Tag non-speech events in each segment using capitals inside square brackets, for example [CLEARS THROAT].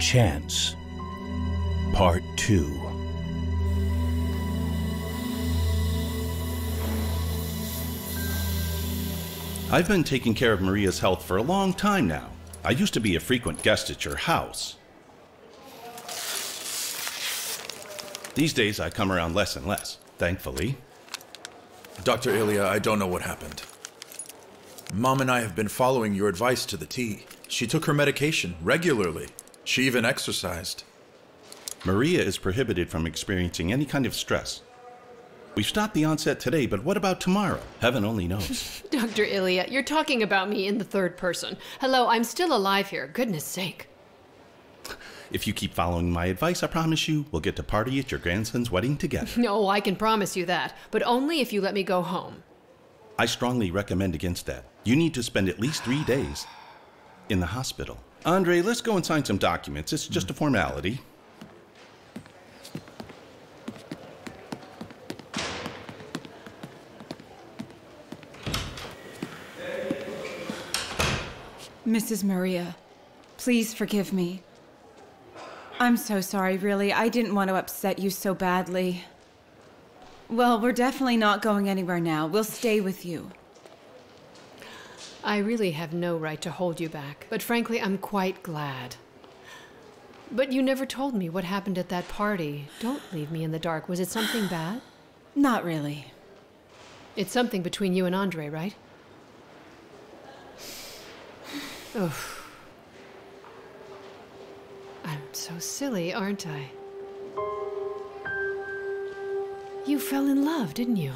Chance, Part 2. I've been taking care of Maria's health for a long time now. I used to be a frequent guest at your house. These days, I come around less and less, thankfully. Dr. Ilya, I don't know what happened. Mom and I have been following your advice to the T. She took her medication regularly. She even exercised. Maria is prohibited from experiencing any kind of stress. We've stopped the onset today, but what about tomorrow? Heaven only knows. [LAUGHS] Dr. Ilya, you're talking about me in the third person. Hello, I'm still alive here. Goodness sake. if you keep following my advice, I promise you we'll get to party at your grandson's wedding together. No, I can promise you that, but only if you let me go home. I strongly recommend against that. You need to spend at least three days in the hospital. Andre, let's go and sign some documents. It's just a formality. Mrs. Maria, please forgive me. I'm so sorry, really. I didn't want to upset you so badly. Well, we're definitely not going anywhere now. We'll stay with you. I really have no right to hold you back, but frankly, I'm quite glad. But you never told me what happened at that party. Don't leave me in the dark. Was it something [SIGHS] bad? Not really. It's something between you and Andre, right? [SIGHS] Oof. I'm so silly, aren't I? You fell in love, didn't you?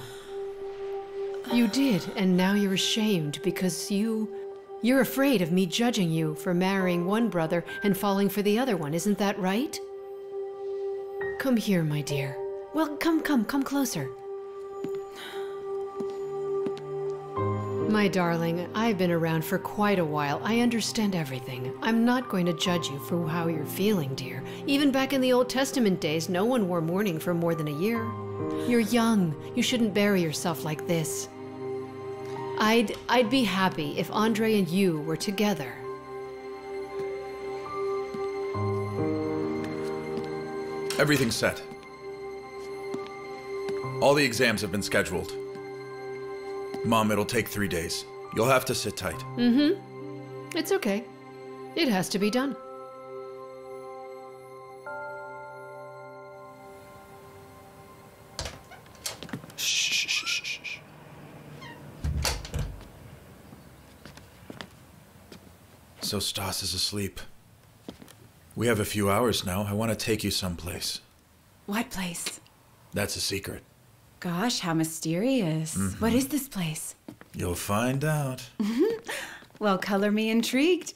You did, and now you're ashamed because you. You're afraid of me judging you for marrying one brother and falling for the other one, isn't that right? Come here, my dear. Well, come, come, come closer. My darling, I've been around for quite a while. I understand everything. I'm not going to judge you for how you're feeling, dear. Even back in the Old Testament days, no one wore mourning for more than a year. You're young. You shouldn't bury yourself like this. I'd I'd be happy if Andre and you were together. Everything's set. All the exams have been scheduled. Mom, it'll take three days. You'll have to sit tight. Mm-hmm. It's okay. It has to be done. Shh, shh, shh, shh, shh. So Stas is asleep. We have a few hours now. I want to take you someplace. What place? That's a secret. Gosh, how mysterious. Mm-hmm. What is this place? You'll find out. [LAUGHS] Well, color me intrigued.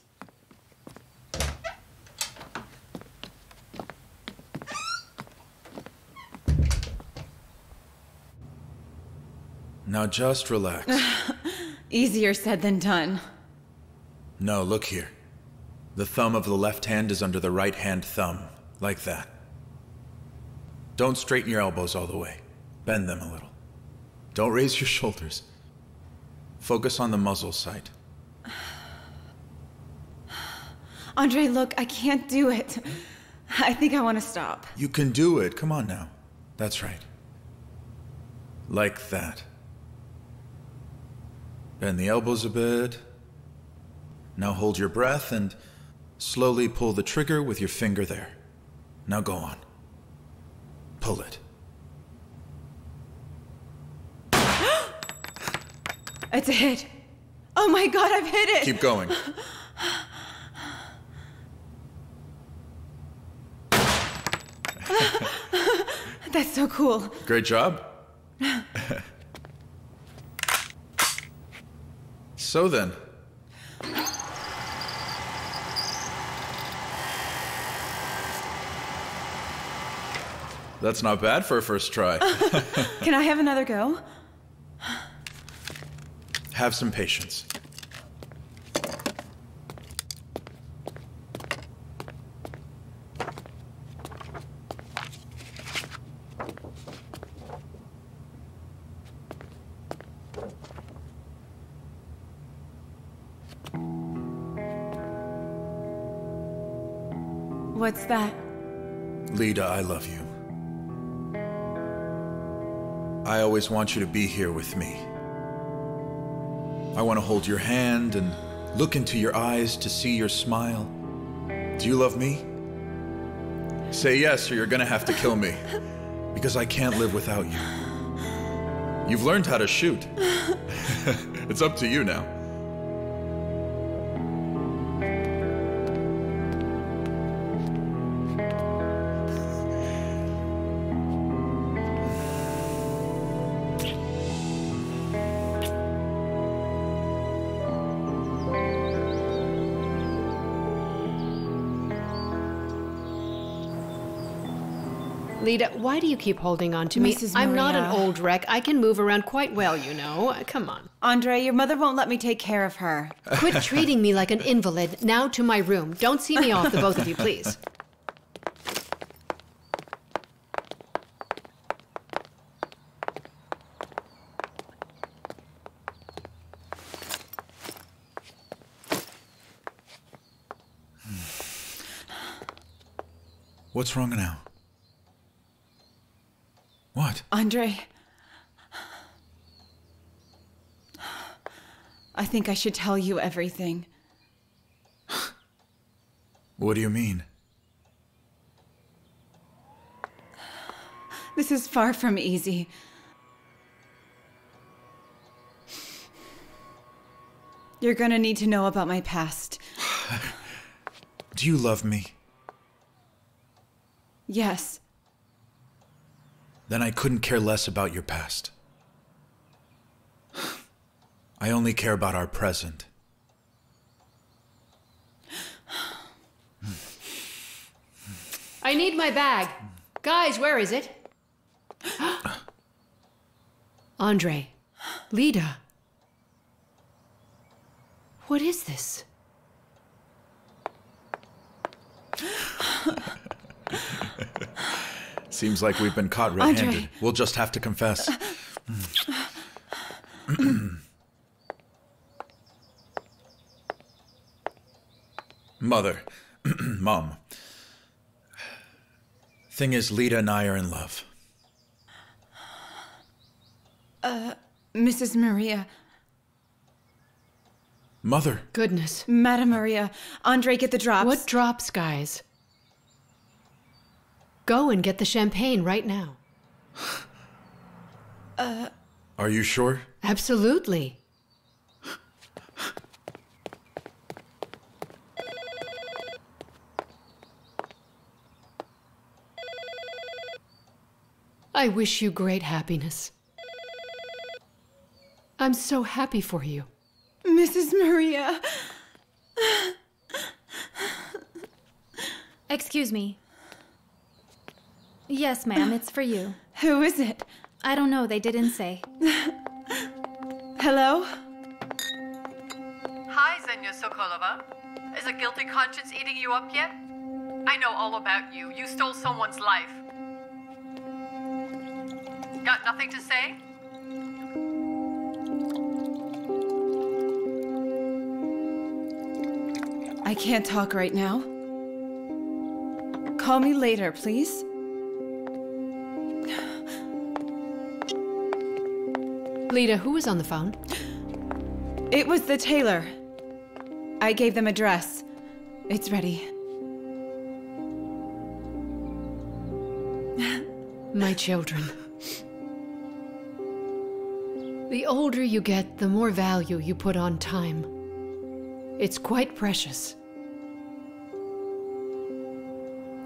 Now just relax. [LAUGHS] Easier said than done. No, look here. The thumb of the left hand is under the right hand thumb, like that. Don't straighten your elbows all the way. Bend them a little. Don't raise your shoulders. Focus on the muzzle sight. [SIGHS] Andre, look, I can't do it. I think I want to stop. You can do it. Come on now. That's right. Like that. Bend the elbows a bit. Now hold your breath and slowly pull the trigger with your finger there. Now go on. Pull it. [GASPS] It's a hit. Oh my god, I've hit it! Keep going. [LAUGHS] That's so cool. Great job. [GASPS] so then, That's not bad for a first try. [LAUGHS] Can I have another go? Have some patience. What's that? Lida, I love you. I always want you to be here with me. I want to hold your hand and look into your eyes to see your smile. Do you love me? Say yes, or you're gonna have to kill me. Because I can't live without you. You've learned how to shoot. [LAUGHS] it's up to you now. Lida, why do you keep holding on to me? Mrs. I'm not an old wreck. I can move around quite well, you know. Come on. Andre, your mother won't let me take care of her. Quit [LAUGHS] treating me like an invalid. Now to my room. Don't see me off, the both of you, please. What's wrong now? What? Andre. I think I should tell you everything. What do you mean? This is far from easy. You're gonna need to know about my past. [SIGHS] Do you love me? Yes. Then I couldn't care less about your past. I only care about our present. I need my bag. Guys, where is it? Andre. Lida. What is this? [LAUGHS] Seems like we've been caught red-handed. Andre. We'll just have to confess. [CLEARS THROAT] Mother, [CLEARS THROAT] Mom. Thing is, Lida and I are in love. Uh, Mrs. Maria. Mother, Goodness. Madam Maria. Andre, get the drops. What drops, guys? Go and get the champagne right now. uh, are you sure? Absolutely. I wish you great happiness. I'm so happy for you. Mrs. Maria. Excuse me. Yes, ma'am, it's for you. [SIGHS] Who is it? I don't know, they didn't say. [LAUGHS] Hello? Hi, Zenya Sokolova. Is a guilty conscience eating you up yet? I know all about you. You stole someone's life. Got nothing to say? I can't talk right now. Call me later, please. Lida, who was on the phone? It was the tailor. I gave them a dress. It's ready. [LAUGHS] My children. The older you get, the more value you put on time. It's quite precious.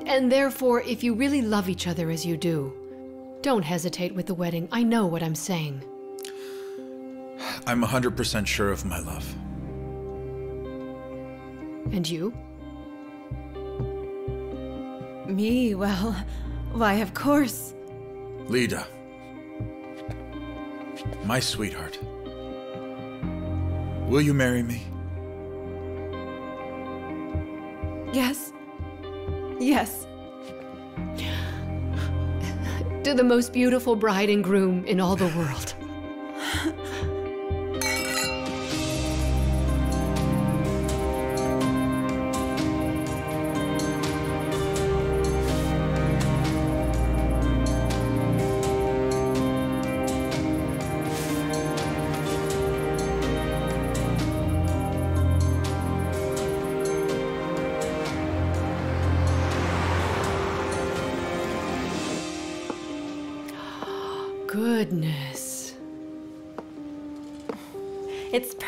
And therefore, if you really love each other as you do, don't hesitate with the wedding. I know what I'm saying. I'm 100% sure of my love. And you? Me? Well, why, of course. Lida. My sweetheart. Will you marry me? Yes. Yes. To the most beautiful bride and groom in all the world.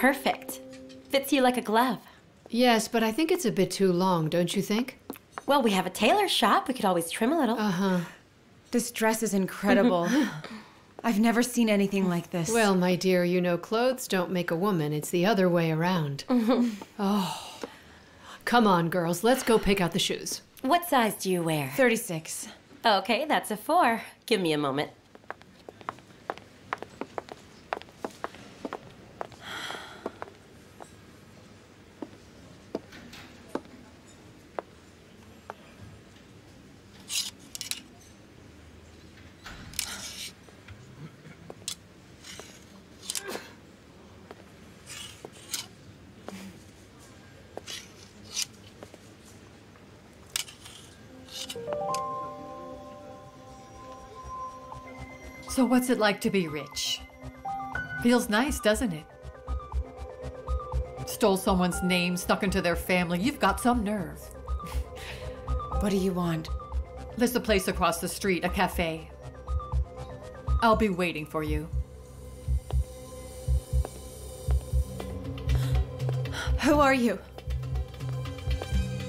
Perfect. Fits you like a glove. Yes, but I think it's a bit too long, don't you think? Well, we have a tailor shop. We could always trim a little. Uh huh. This dress is incredible. [LAUGHS] I've never seen anything like this. Well, my dear, you know clothes don't make a woman. It's the other way around. [LAUGHS] oh. Come on, girls. Let's go pick out the shoes. What size do you wear? 36. Okay, that's a four. Give me a moment. So, what's it like to be rich? Feels nice, doesn't it? Stole someone's name, snuck into their family. You've got some nerve. [LAUGHS] What do you want? There's a place across the street, a cafe. I'll be waiting for you. Who are you?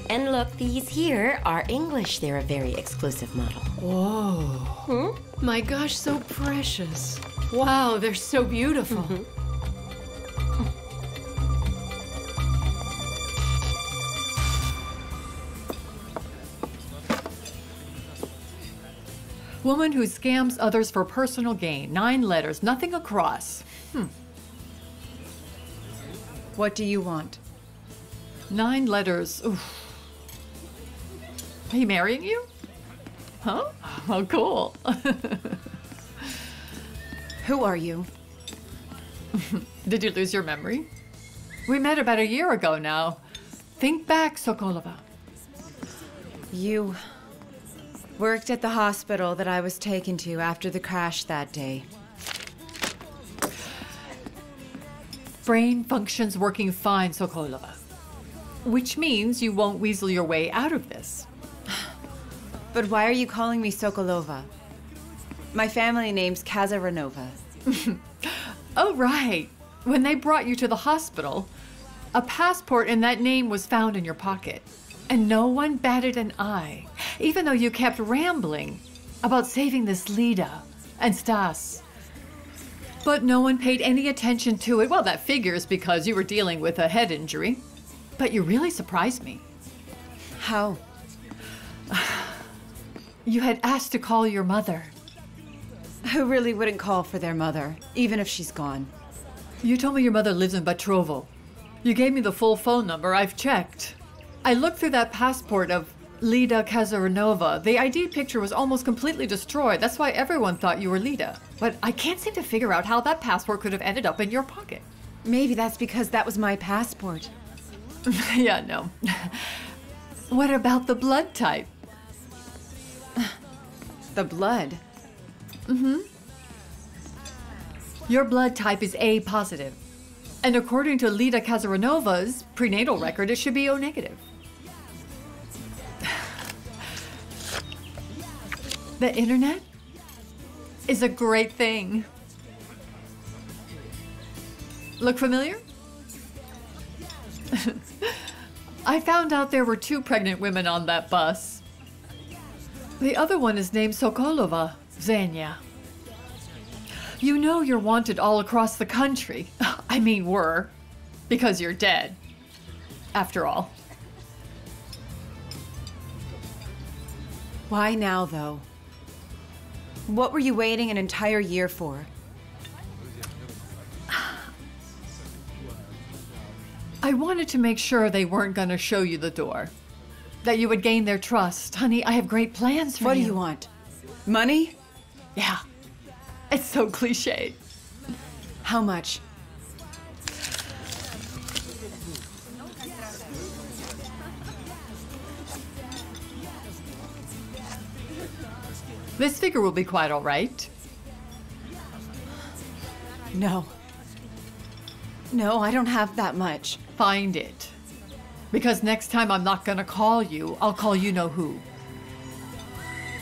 And look, these here are English. They're a very exclusive model. Whoa. My gosh, so precious. Wow, they're so beautiful. Woman who scams others for personal gain. Nine letters, nothing across. Hmm. What do you want? Nine letters. Oof. You marrying you? Huh? Oh, cool. [LAUGHS] Who are you? [LAUGHS] Did you lose your memory? We met about a year ago now. Think back, Sokolova. You worked at the hospital that I was taken to after the crash that day. Brain functions working fine, Sokolova. Which means you won't weasel your way out of this. But why are you calling me Sokolova? My family name's Kazaranova. Oh, right. When they brought you to the hospital, a passport in that name was found in your pocket. And no one batted an eye, even though you kept rambling about saving this Lida and Stas. But no one paid any attention to it. Well, that figures because you were dealing with a head injury. But you really surprised me. How? You had asked to call your mother. Who really wouldn't call for their mother, even if she's gone? You told me your mother lives in Batrovo. You gave me the full phone number. I've checked. I looked through that passport of Lida Kazaranova. The ID picture was almost completely destroyed. That's why everyone thought you were Lida. But I can't seem to figure out how that passport could have ended up in your pocket. Maybe that's because that was my passport. [LAUGHS] yeah, no. [LAUGHS] what about the blood type? The blood. Mm-hmm. Your blood type is A positive. And according to Lida Kazaranova's prenatal record, it should be O negative. [SIGHS] The internet is a great thing. Look familiar? [LAUGHS] I found out there were two pregnant women on that bus. The other one is named Sokolova, Zenya. You know you're wanted all across the country. [LAUGHS] I mean, were. Because you're dead. After all. Why now, though? What were you waiting an entire year for? [SIGHS] I wanted to make sure they weren't going to show you the door. That you would gain their trust. Honey, I have great plans for What you. What do you want? Money? Yeah. It's so cliche. How much? This figure will be quite all right. No. No, I don't have that much. Find it. Because next time I'm not to call you, I'll call you know who.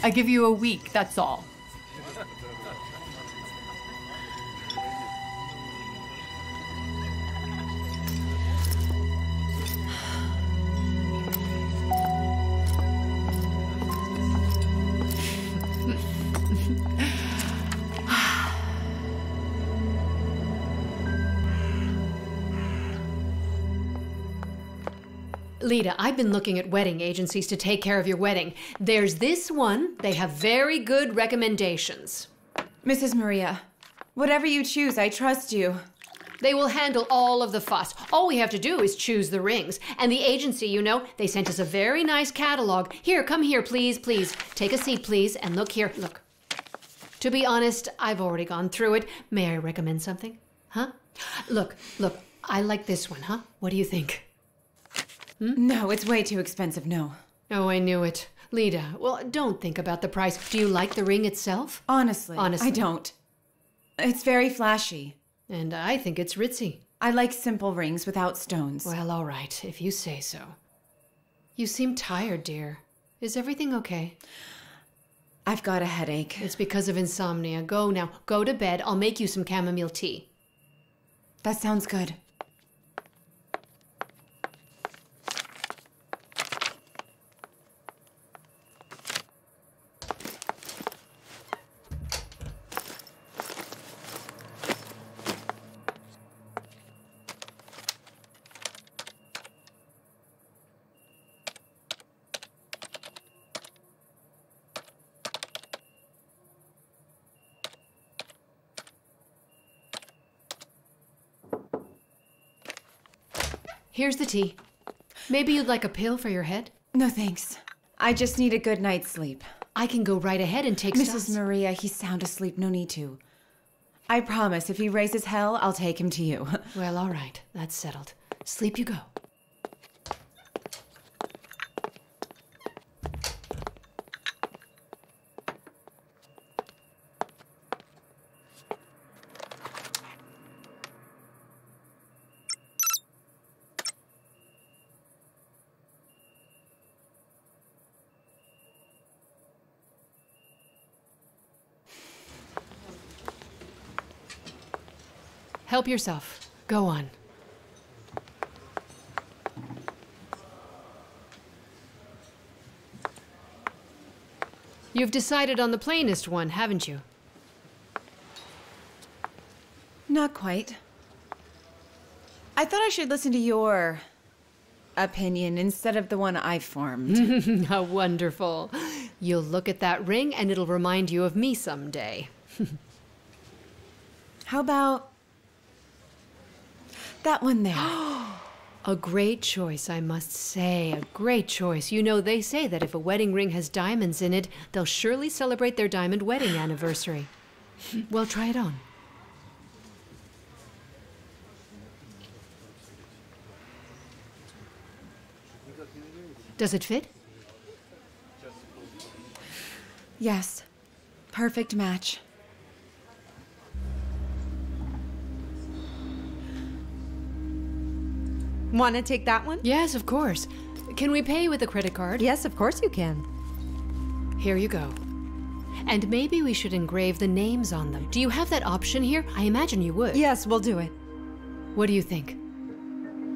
I give you a week, that's all. Lida, I've been looking at wedding agencies to take care of your wedding. There's this one. They have very good recommendations. Mrs. Maria, whatever you choose, I trust you. They will handle all of the fuss. All we have to do is choose the rings. And the agency, you know, they sent us a very nice catalog. Here, come here, please, please. Take a seat, please, and look here. Look. To be honest, I've already gone through it. May I recommend something? Huh? Look, look, I like this one, huh? What do you think? Hmm? No, it's way too expensive, no. Oh, I knew it. Lida, well, don't think about the price. Do you like the ring itself? Honestly, Honestly. I don't. It's very flashy. And I think it's ritzy. I like simple rings without stones. Well, all right, if you say so. You seem tired, dear. Is everything okay? I've got a headache. It's because of insomnia. Go now. Go to bed. I'll make you some chamomile tea. That sounds good. Here's the tea. Maybe you'd like a pill for your head? No thanks. I just need a good night's sleep. I can go right ahead and take Mrs. Stas. Maria, he's sound asleep, no need to. I promise, if he raises hell, I'll take him to you. [LAUGHS] Well, all right. That's settled. Sleep you go. Help yourself. Go on. You've decided on the plainest one, haven't you? Not quite. I thought I should listen to your opinion instead of the one I formed. [LAUGHS] [LAUGHS] How wonderful. You'll look at that ring and it'll remind you of me someday. How about that one there? [GASPS] A great choice, I must say. A great choice. You know, they say that if a wedding ring has diamonds in it, they'll surely celebrate their diamond wedding anniversary. Well, try it on. Does it fit? yes. Perfect match. Want to take that one? Yes, of course. Can we pay with a credit card? Yes, of course you can. Here you go. And maybe we should engrave the names on them. Do you have that option here? I imagine you would. Yes, we'll do it. What do you think?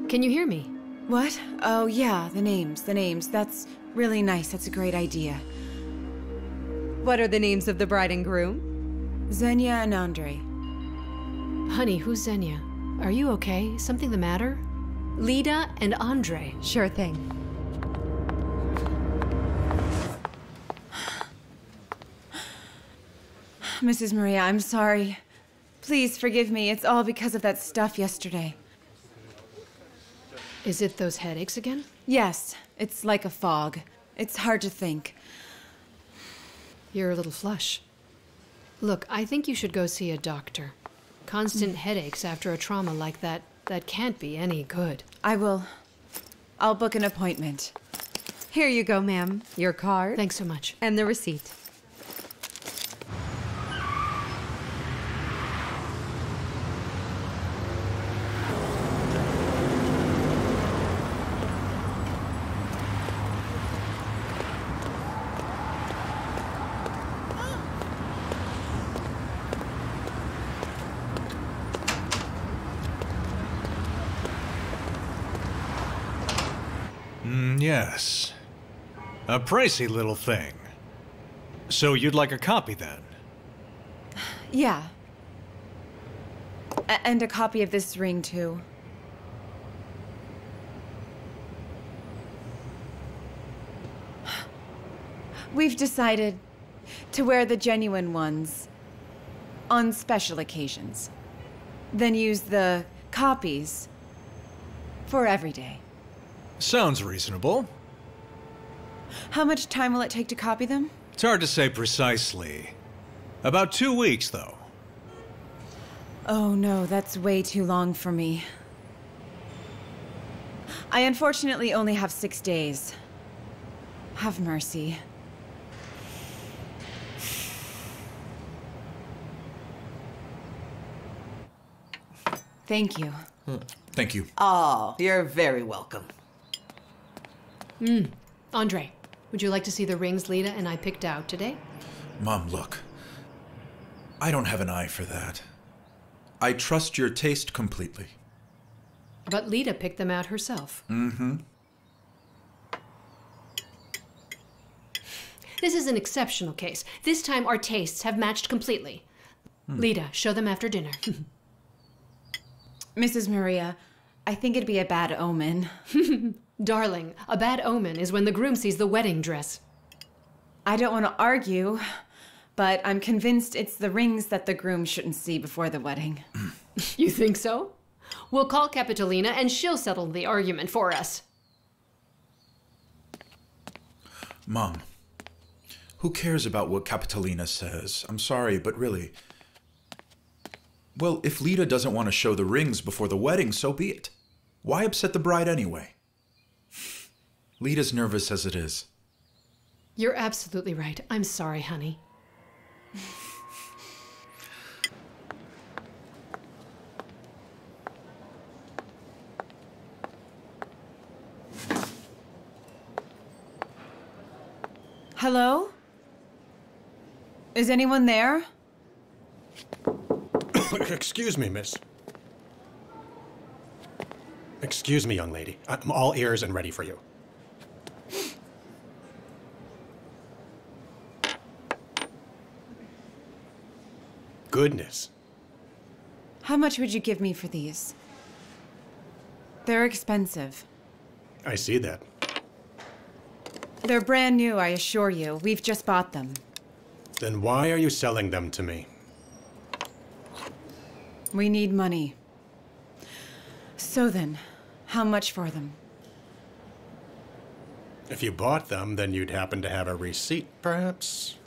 Can you hear me? What? Oh, yeah, the names, the names. That's really nice. That's a great idea. What are the names of the bride and groom? Xenia and Andre. Honey, who's Xenia? Are you okay? Something the matter? Lida and Andre. Sure thing. Mrs. Maria, I'm sorry. Please forgive me. It's all because of that stuff yesterday. Is it those headaches again? Yes, it's like a fog. It's hard to think. You're a little flush. Look, I think you should go see a doctor. Constant headaches after a trauma like that, that can't be any good. I will. I'll book an appointment. Here you go, ma'am. Your card. Thanks so much. And the receipt. A pricey little thing. So you'd like a copy then? Yeah. A and a copy of this ring too. We've decided to wear the genuine ones on special occasions, then use the copies for every day. Sounds reasonable. How much time will it take to copy them? It's hard to say precisely. About two weeks, though. Oh no, that's way too long for me. I unfortunately only have six days. Have mercy. Thank you. Thank you. Oh, you're very welcome. Hmm. Andre, would you like to see the rings Lida and I picked out today? Mom, look. I don't have an eye for that. I trust your taste completely. But Lida picked them out herself. Mm-hmm. This is an exceptional case. This time our tastes have matched completely. Lida, show them after dinner. [LAUGHS] Mrs. Maria, I think it'd be a bad omen. [LAUGHS] Darling, a bad omen is when the groom sees the wedding dress. I don't want to argue, but I'm convinced it's the rings that the groom shouldn't see before the wedding. [LAUGHS] You think so? We'll call Capitolina and she'll settle the argument for us. Mom, who cares about what Capitolina says? I'm sorry, but really. Well, if Lida doesn't want to show the rings before the wedding, so be it. Why upset the bride anyway? Lida's nervous as it is. You're absolutely right. I'm sorry, honey. Hello? Is anyone there? [COUGHS] Excuse me, miss. Excuse me, young lady. I'm all ears and ready for you. Goodness. How much would you give me for these? They're expensive. I see that. They're brand new, I assure you. We've just bought them. Then why are you selling them to me? We need money. So then, how much for them? If you bought them, then you'd happen to have a receipt, perhaps?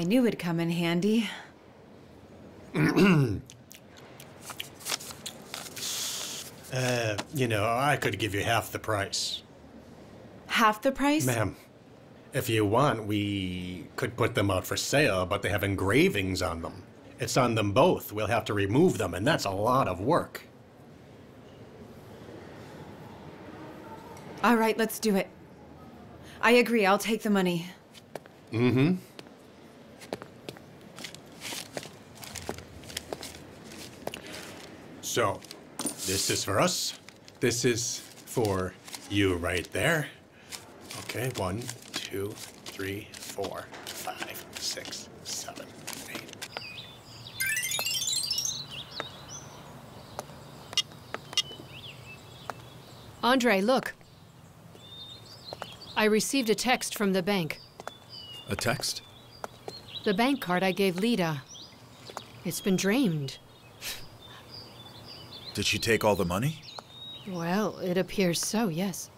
I knew it'd come in handy. [CLEARS THROAT] uh, you know, I could give you half the price. Half the price? Ma'am, if you want, we could put them out for sale, but they have engravings on them. It's on them both. We'll have to remove them, and that's a lot of work. All right, let's do it. I agree, I'll take the money. Mm So, this is for us. This is for you right there. Okay, one, two, three, four, five, six, seven, eight. Andre, look. I received a text from the bank. A text? The bank card I gave Lida. It's been drained. Did she take all the money? Well, it appears so, yes.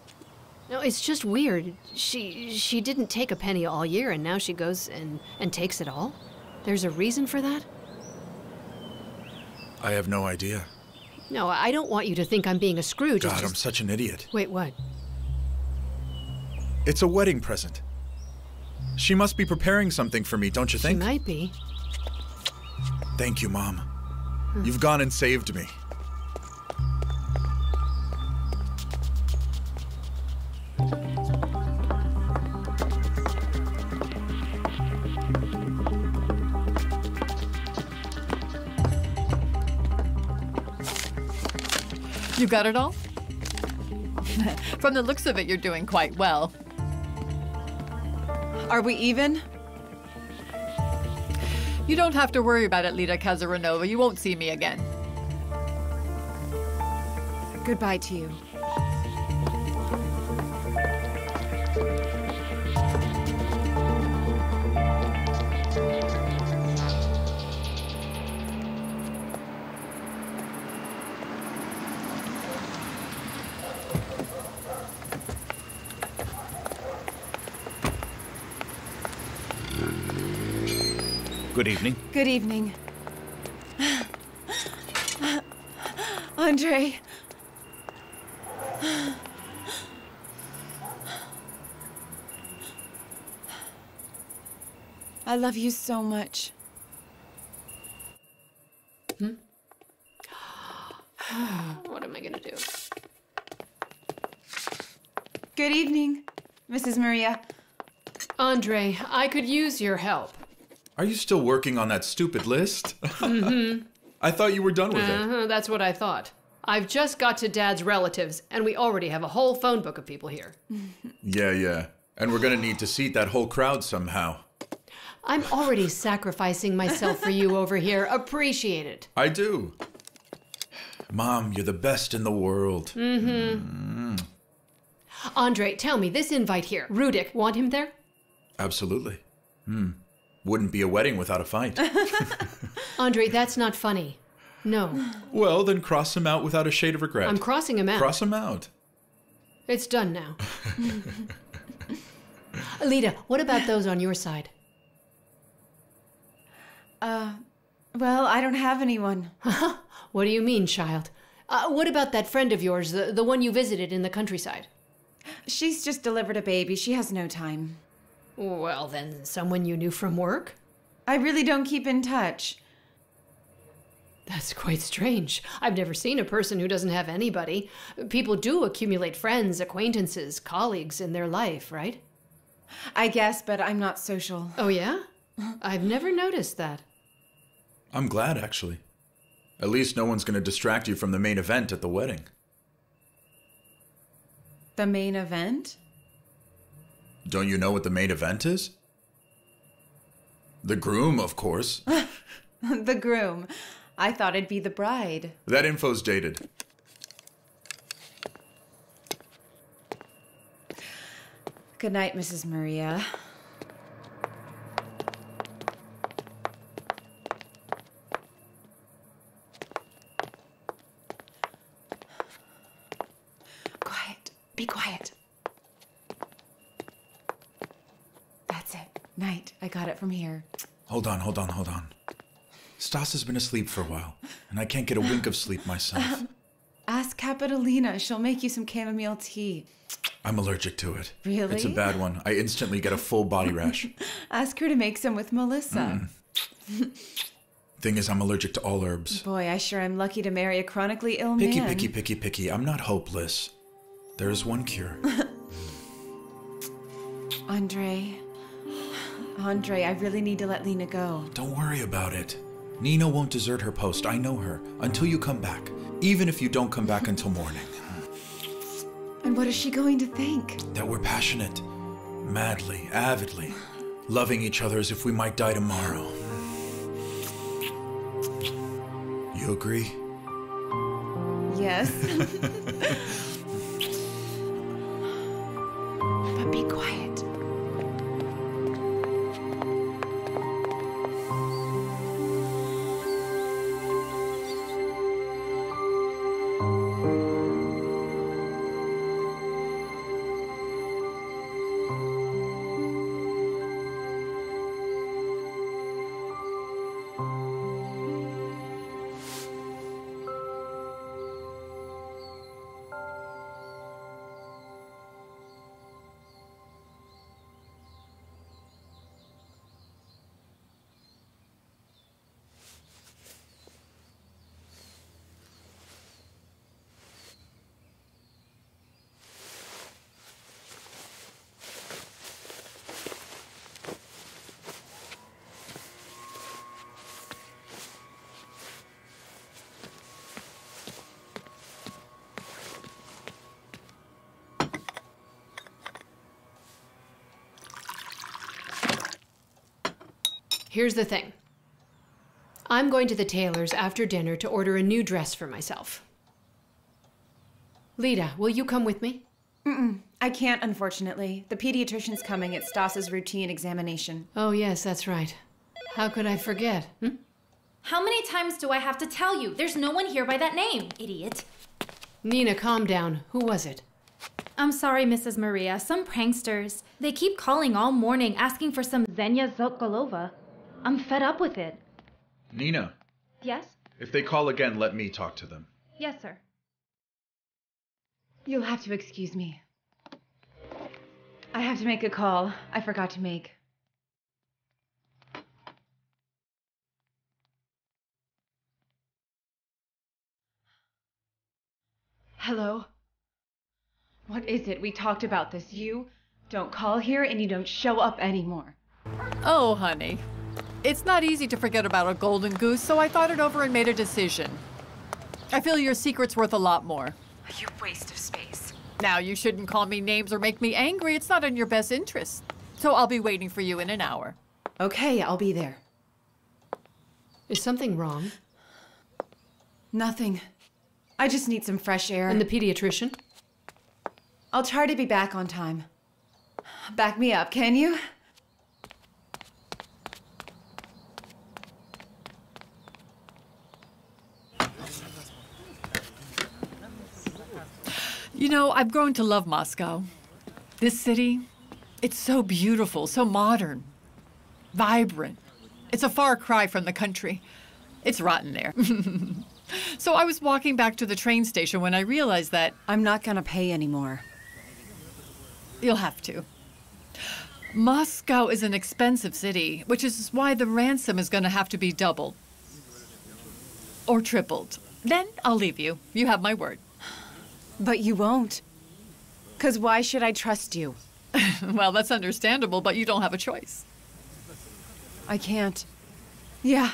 No, it's just weird. She she didn't take a penny all year and now she goes and and takes it all? There's a reason for that? I have no idea. No, I don't want you to think I'm being a Scrooge. God, I'm such an idiot. Wait, what? It's a wedding present. She must be preparing something for me, don't you think? She might be. Thank you, Mom. You've gone and saved me. You got it all? [LAUGHS] From the looks of it, you're doing quite well. Are we even? You don't have to worry about it, Lida Kazaranova. You won't see me again. Goodbye to you. Good evening. Good evening. Andre. I love you so much. Hmm? what am I gonna do? Good evening, Mrs. Maria. Andre, I could use your help. Are you still working on that stupid list? [LAUGHS] Mm-hmm. I thought you were done with it. Uh-huh, that's what I thought. I've just got to Dad's relatives, and we already have a whole phone book of people here. [LAUGHS] Yeah, yeah. And we're gonna need to seat that whole crowd somehow. I'm already sacrificing myself for you over here. Appreciate it. I do. Mom, you're the best in the world. Mm-hmm. Andre, tell me, this invite here, Rudik, want him there? Absolutely. Hmm. Wouldn't be a wedding without a fight. [LAUGHS] Andre, that's not funny. No. well, then cross him out without a shade of regret. I'm crossing him out. Cross him out. It's done now. [LAUGHS] Alita, what about those on your side? Uh, well, I don't have anyone. [LAUGHS] What do you mean, child? Uh, what about that friend of yours, the, the one you visited in the countryside? She's just delivered a baby. She has no time. Well, then, someone you knew from work? I really don't keep in touch. That's quite strange. I've never seen a person who doesn't have anybody. People do accumulate friends, acquaintances, colleagues in their life, right? I guess, but I'm not social. Oh, yeah? I've never noticed that. I'm glad, actually. At least no one's gonna distract you from the main event at the wedding. The main event? Don't you know what the main event is? The groom, of course. [LAUGHS] the groom. I thought it'd be the bride. that info's dated. Good night, Mrs. Maria. Hold on, hold on, hold on. Stas has been asleep for a while, and I can't get a wink of sleep myself. Um, ask Capitolina. She'll make you some chamomile tea. I'm allergic to it. Really? It's a bad one. I instantly get a full body [LAUGHS] rash. Ask her to make some with Melissa. Mm. Thing is, I'm allergic to all herbs. Boy, I sure am lucky to marry a chronically ill Picky, man. picky, picky, picky. I'm not hopeless. There is one cure. [LAUGHS] Andre. Andre, I really need to let Lena go. Don't worry about it. Nina won't desert her post. I know her. Until you come back. Even if you don't come back until morning. And what is she going to think? That we're passionate, madly, avidly, loving each other as if we might die tomorrow. You agree? Yes. [LAUGHS] Here's the thing I'm going to the tailor's after dinner to order a new dress for myself. Lida, will you come with me? Mm-mm. I can't, unfortunately. The pediatrician's coming. It's Stas's routine examination. Oh, yes, that's right. How could I forget? Hmm? How many times do I have to tell you? There's no one here by that name, idiot. Nina, calm down. Who was it? I'm sorry, Mrs. Maria. Some pranksters. They keep calling all morning asking for some Xenia Sokolova. I'm fed up with it. Nina, Yes? if they call again, let me talk to them. Yes, sir. You'll have to excuse me. I have to make a call I forgot to make. Hello? What is it? We talked about this. You don't call here and you don't show up anymore. Oh, honey. It's not easy to forget about a golden goose, so I thought it over and made a decision. I feel your secret's worth a lot more. You waste of space. Now, you shouldn't call me names or make me angry. It's not in your best interest. So I'll be waiting for you in an hour. Okay, I'll be there. Is something wrong? Nothing. I just need some fresh air. And the pediatrician? I'll try to be back on time. Back me up, can you? You know, I've grown to love Moscow. This city, it's so beautiful, so modern, vibrant. It's a far cry from the country. It's rotten there. [LAUGHS] so I was walking back to the train station when I realized that. I'm not gonna pay anymore. You'll have to. Moscow is an expensive city, which is why the ransom is going to have to be doubled or tripled. Then I'll leave you. You have my word. But you won't. Because why should I trust you? [LAUGHS] well, that's understandable, but you don't have a choice. I can't. Yeah.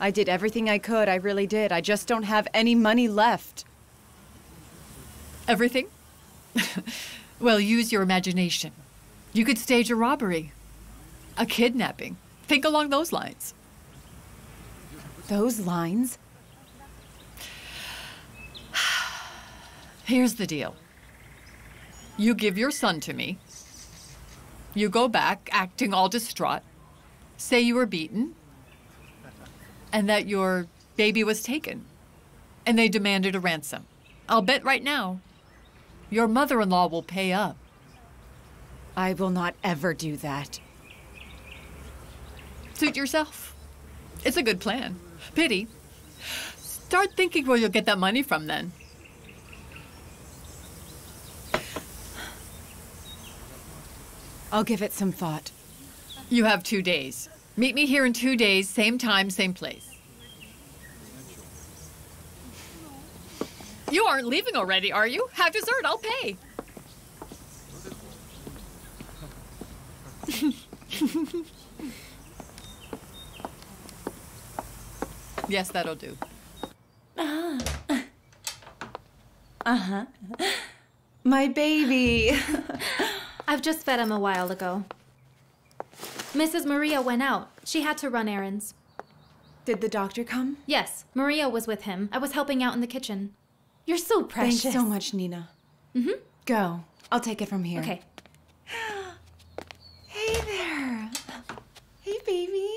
I did everything I could. I really did. I just don't have any money left. Everything? [LAUGHS] well, use your imagination. You could stage a robbery, a kidnapping. Think along those lines. Those lines? Here's the deal you give your son to me, you go back acting all distraught, say you were beaten, and that your baby was taken, and they demanded a ransom. I'll bet right now your mother in law will pay up. I will not ever do that. Suit yourself. It's a good plan. Pity. Start thinking where you'll get that money from then. I'll give it some thought. You have two days. Meet me here in two days, same time, same place. You aren't leaving already, are you? Have dessert, I'll pay. [LAUGHS] yes, that'll do. Uh huh. [LAUGHS] My baby. [LAUGHS] I've just fed him a while ago. Mrs. Maria went out. She had to run errands. Did the doctor come? Yes, Maria was with him. I was helping out in the kitchen. You're so precious. Thanks so much, Nina. Mm-hmm. Go. I'll take it from here. Okay. Hey there. Hey, baby.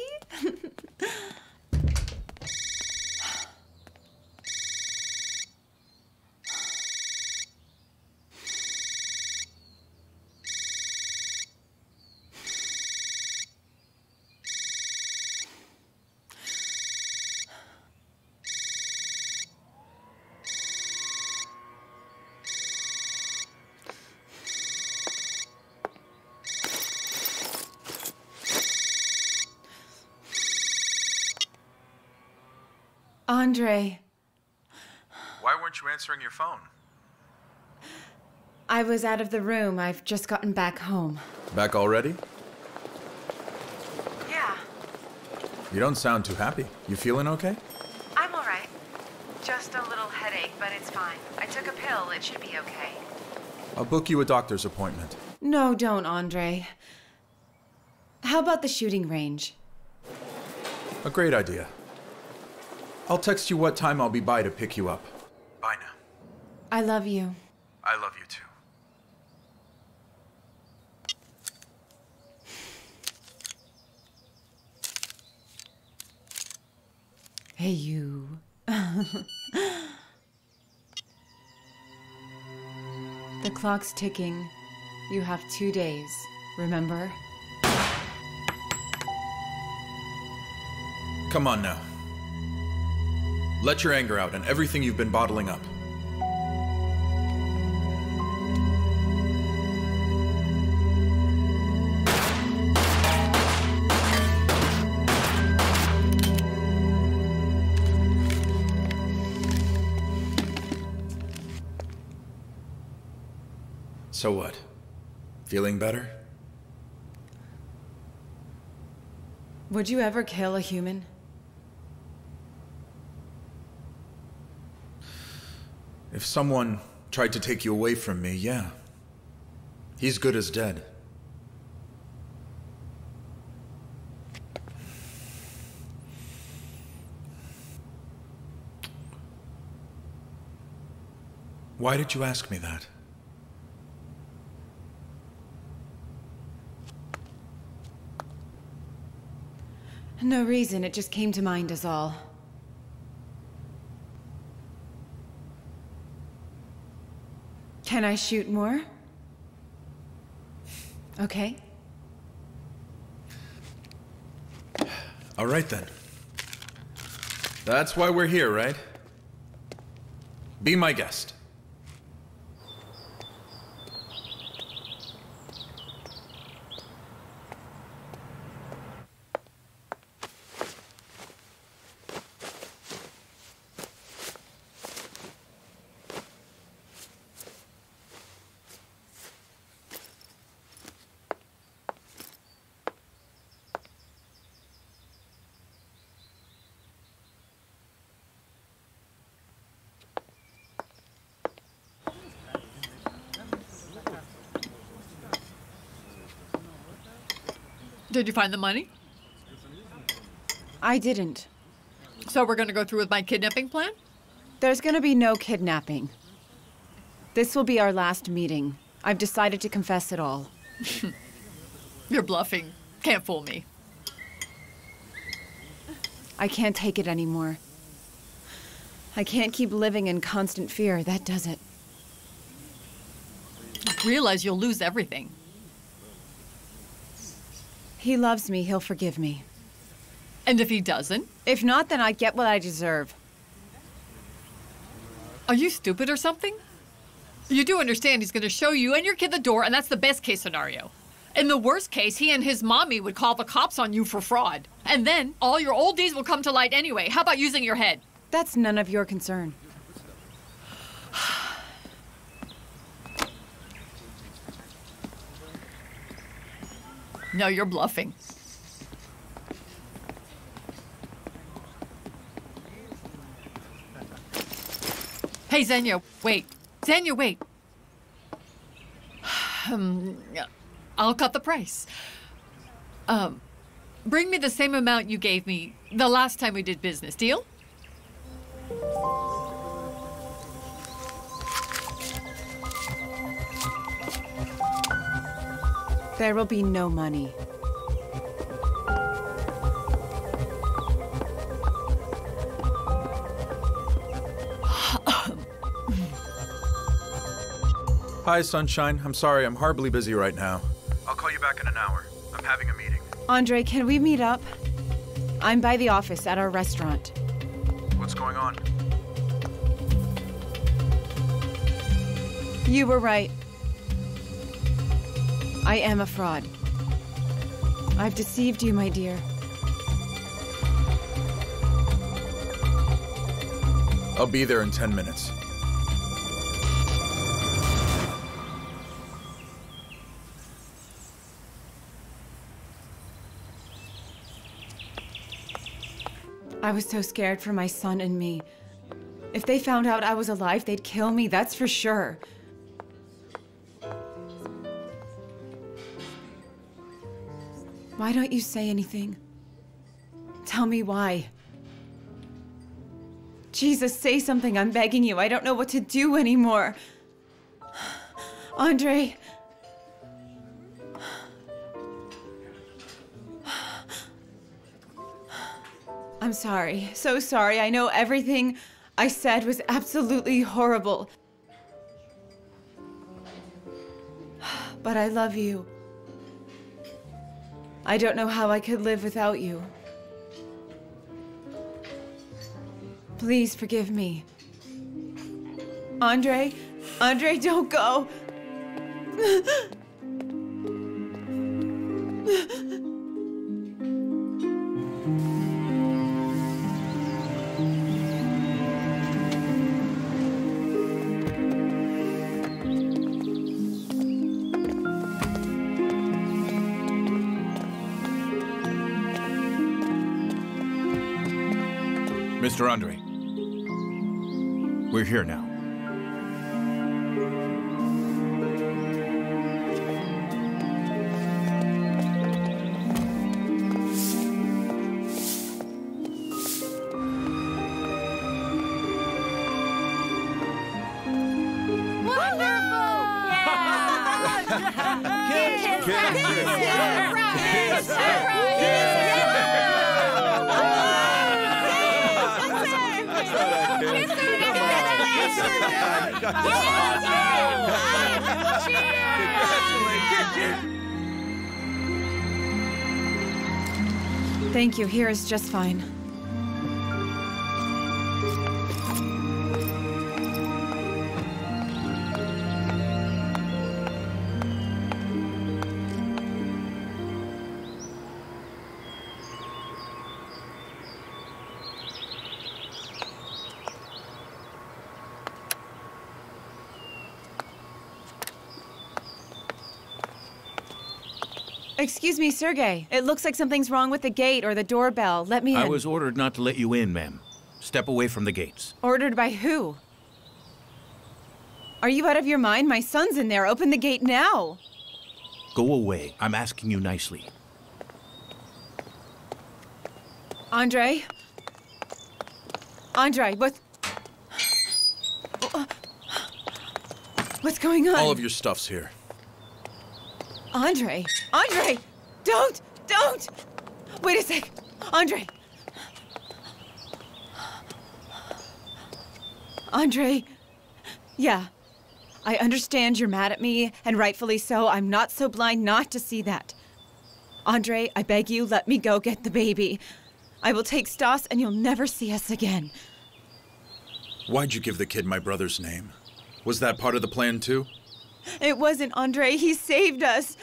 Andre, Why weren't you answering your phone? I was out of the room. I've just gotten back home. Back already? Yeah, You don't sound too happy. You feeling okay? I'm all right. Just a little headache, but it's fine. I took a pill. It should be okay. I'll book you a doctor's appointment. No, don't, Andre. How about the shooting range? A great idea. I'll text you what time I'll be by to pick you up. Bye now. I love you. I love you too. Hey, you. [LAUGHS] the clock's ticking. You have two days, remember? Come on now. Let your anger out and everything you've been bottling up. So what? Feeling better? Would you ever kill a human? If someone tried to take you away from me, yeah. He's good as dead. Why did you ask me that? No reason, it just came to mind as all. Can I shoot more? Okay. All right then. That's why we're here, right? Be my guest. Did you find the money? I didn't. So we're gonna go through with my kidnapping plan? There's gonna be no kidnapping. This will be our last meeting. I've decided to confess it all. [LAUGHS] You're bluffing. Can't fool me. I can't take it anymore. I can't keep living in constant fear. That does it. Realize you'll lose everything. He loves me. He'll forgive me. And if he doesn't? If not, then I get what I deserve. Are you stupid or something? You do understand he's going to show you and your kid the door, and that's the best case scenario. In the worst case, he and his mommy would call the cops on you for fraud. And then all your old deeds will come to light anyway. How about using your head? That's none of your concern. No, you're bluffing. Hey, Xenia, wait. Xenia, wait. Um, I'll cut the price. Um, bring me the same amount you gave me the last time we did business. Deal? There will be no money. [COUGHS] Hi, Sunshine. I'm sorry, I'm horribly busy right now. I'll call you back in an hour. I'm having a meeting. Andre, can we meet up? I'm by the office at our restaurant. What's going on? You were right. I am a fraud. I've deceived you, my dear. I'll be there in 10 minutes. I was so scared for my son and me. If they found out I was alive, they'd kill me, that's for sure. Why don't you say anything? Tell me why. Jesus, say something. I'm begging you. I don't know what to do anymore. Andre. I'm sorry. So sorry. I know everything I said was absolutely horrible. But I love you. I don't know how I could live without you. Please forgive me. Andre? Andre, don't go! [LAUGHS] Mr. Andre. We're here now. Thank you. Here is just fine. Excuse me, Sergey. It looks like something's wrong with the gate or the doorbell. Let me in. I was ordered not to let you in, ma'am. Step away from the gates. Ordered by who? Are you out of your mind? My son's in there. Open the gate now. Go away. I'm asking you nicely. Andre? Andre, what? What's going on? All of your stuff's here. Andre! Andre! Don't! Don't! Wait a sec! Andre! Andre! Yeah. I understand you're mad at me, and rightfully so. I'm not so blind not to see that. Andre, I beg you, let me go get the baby. I will take Stas, and you'll never see us again. Why'd you give the kid my brother's name? Was that part of the plan, too? It wasn't Andre. He saved us.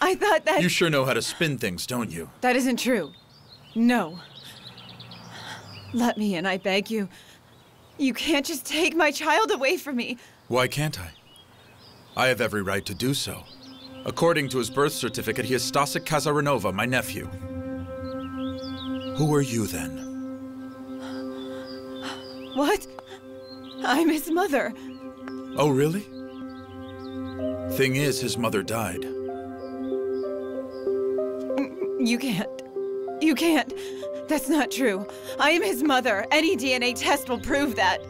[LAUGHS] I thought that. You sure know how to spin things, don't you? That isn't true. No. Let me in, I beg you. You can't just take my child away from me. Why can't I? I have every right to do so. According to his birth certificate, he is Stasik Kazaranova, my nephew. Who are you then? What? I'm his mother. Oh, really? Thing is, his mother died. You can't. You can't. That's not true. I am his mother. Any DNA test will prove that.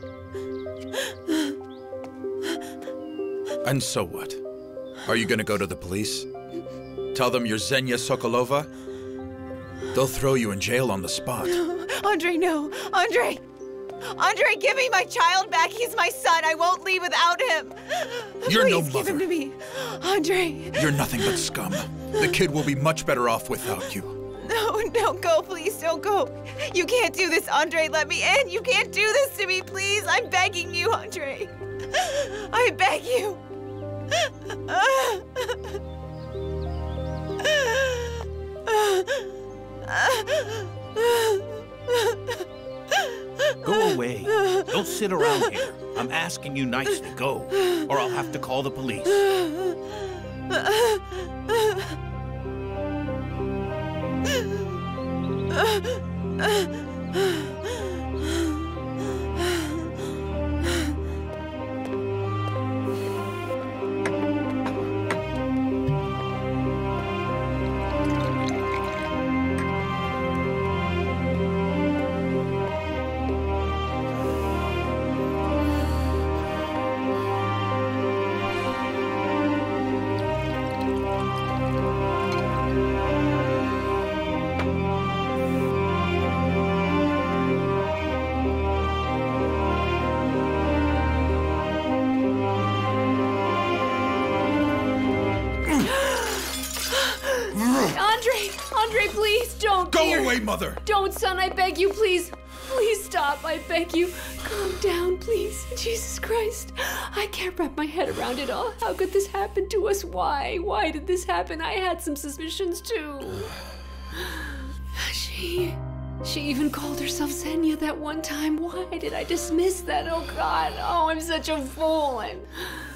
And so what? Are you gonna go to the police? Tell them you're Xenia Sokolova? They'll throw you in jail on the spot. Andre, no. Andre! Andre, give me my child back. He's my son. I won't leave without him. You're Please no give mother. him to me. Andre. You're nothing but scum. The kid will be much better off without you. No, don't go, please, don't go. You can't do this, Andre. Let me in. You can't do this to me, please. I'm begging you, Andre. I beg you. Go away. Don't sit around here. I'm asking you nicely. Go, or I'll have to call the police. [LAUGHS] 啊 around it all. How could this happen to us? Why? Why did this happen? I had some suspicions too. [SIGHS] She. She even called herself Xenia that one time. Why did I dismiss that? Oh God. Oh, I'm such a fool. I'm,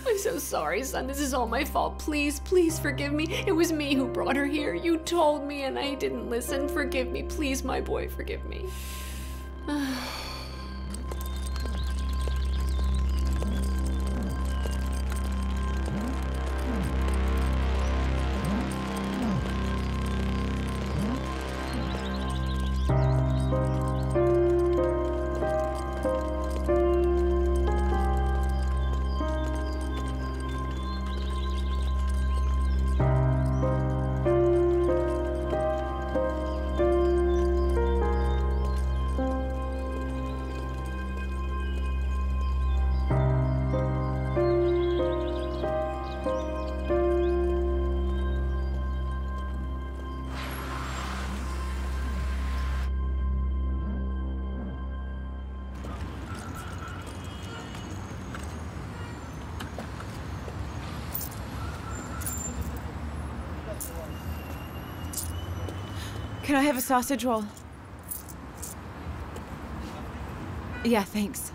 I'm so sorry, son. This is all my fault. Please, please forgive me. It was me who brought her here. You told me and I didn't listen. Forgive me. Please, my boy, forgive me. [SIGHS] [SIGHS] have a sausage roll? Yeah, thanks.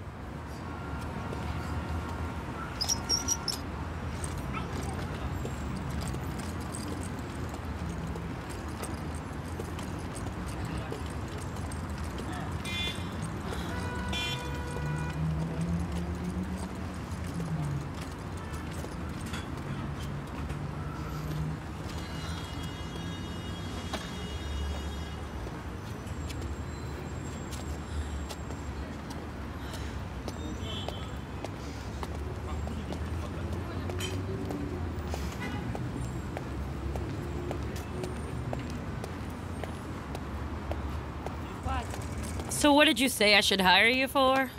So what did you say I should hire you for?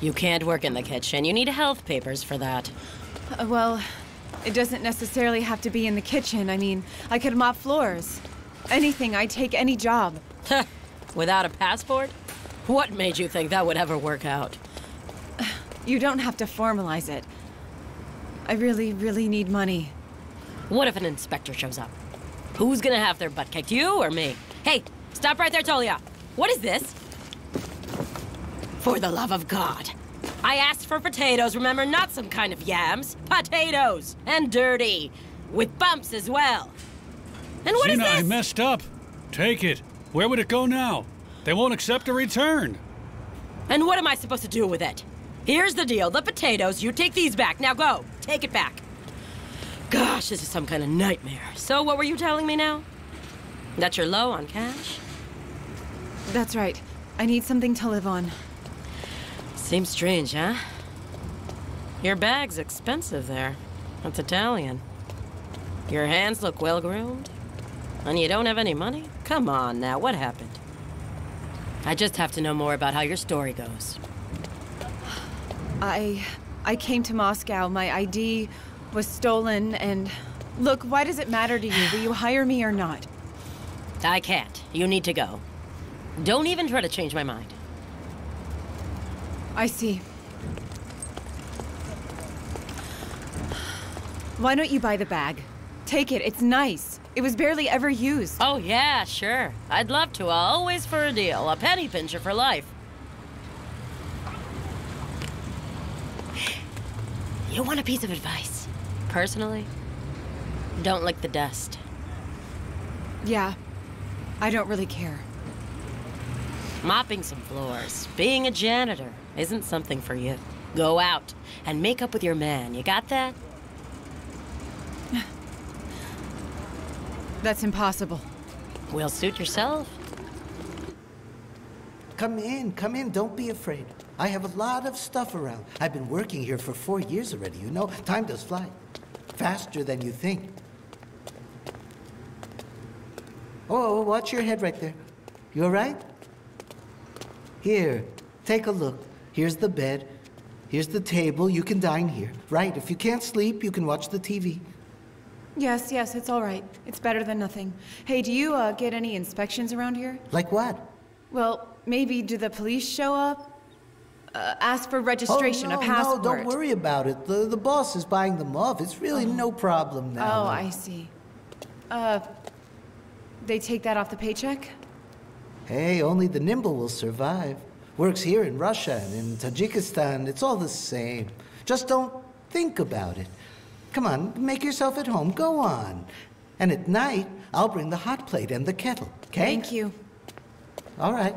You can't work in the kitchen. You need health papers for that. Uh, well, it doesn't necessarily have to be in the kitchen. I mean, I could mop floors. Anything, I'd take any job. Without a passport? What made you think that would ever work out? [SIGHS] You don't have to formalize it. I really, really need money. What if an inspector shows up? Who's gonna have their butt kicked, you or me? Hey, stop right there, Tolia. What is this? For the love of God. I asked for potatoes, remember? Not some kind of yams. Potatoes! And dirty. With bumps as well. And what is Gina, I this? messed up. Take it. Where would it go now? They won't accept a return. And what am I supposed to do with it? Here's the deal. The potatoes, you take these back. Now go. Take it back. Gosh, this is some kind of nightmare. So what were you telling me now? That you're low on cash? That's right. I need something to live on. Seems strange, huh? Your bag's expensive there. That's Italian. Your hands look well groomed. And you don't have any money? Come on now, what happened? I just have to know more about how your story goes. I. I came to Moscow. My ID was stolen, and. Look, why does it matter to you? Will you hire me or not? I can't. You need to go. Don't even try to change my mind. I see. Why don't you buy the bag? Take it, it's nice. It was barely ever used. Oh, yeah, sure. I'd love to. Always for a deal. A penny pincher for life. You want a piece of advice? Personally, don't lick the dust. Yeah, I don't really care. Mopping some floors, being a janitor, isn't something for you. Go out and make up with your man. You got that? [SIGHS] That's impossible. Will suit yourself. Come in, come in, don't be afraid. I have a lot of stuff around. I've been working here for four years already, you know. Time does fly. Faster than you think. Oh, watch your head right there. You all right? Here, take a look. Here's the bed. Here's the table. You can dine here. Right, if you can't sleep, you can watch the TV. Yes, yes, it's all right. It's better than nothing. Hey, do you uh, get any inspections around here? Like what? Well, maybe do the police show up? Uh, ask for registration, oh, no, a passport. No, don't worry about it. The, the boss is buying them off. It's really no problem now. Oh, I see. Uh, they take that off the paycheck? Hey, only the nimble will survive. Works here in Russia and in Tajikistan. It's all the same. Just don't think about it. Come on, make yourself at home. Go on. And at night, I'll bring the hot plate and the kettle, okay? Thank you. All right.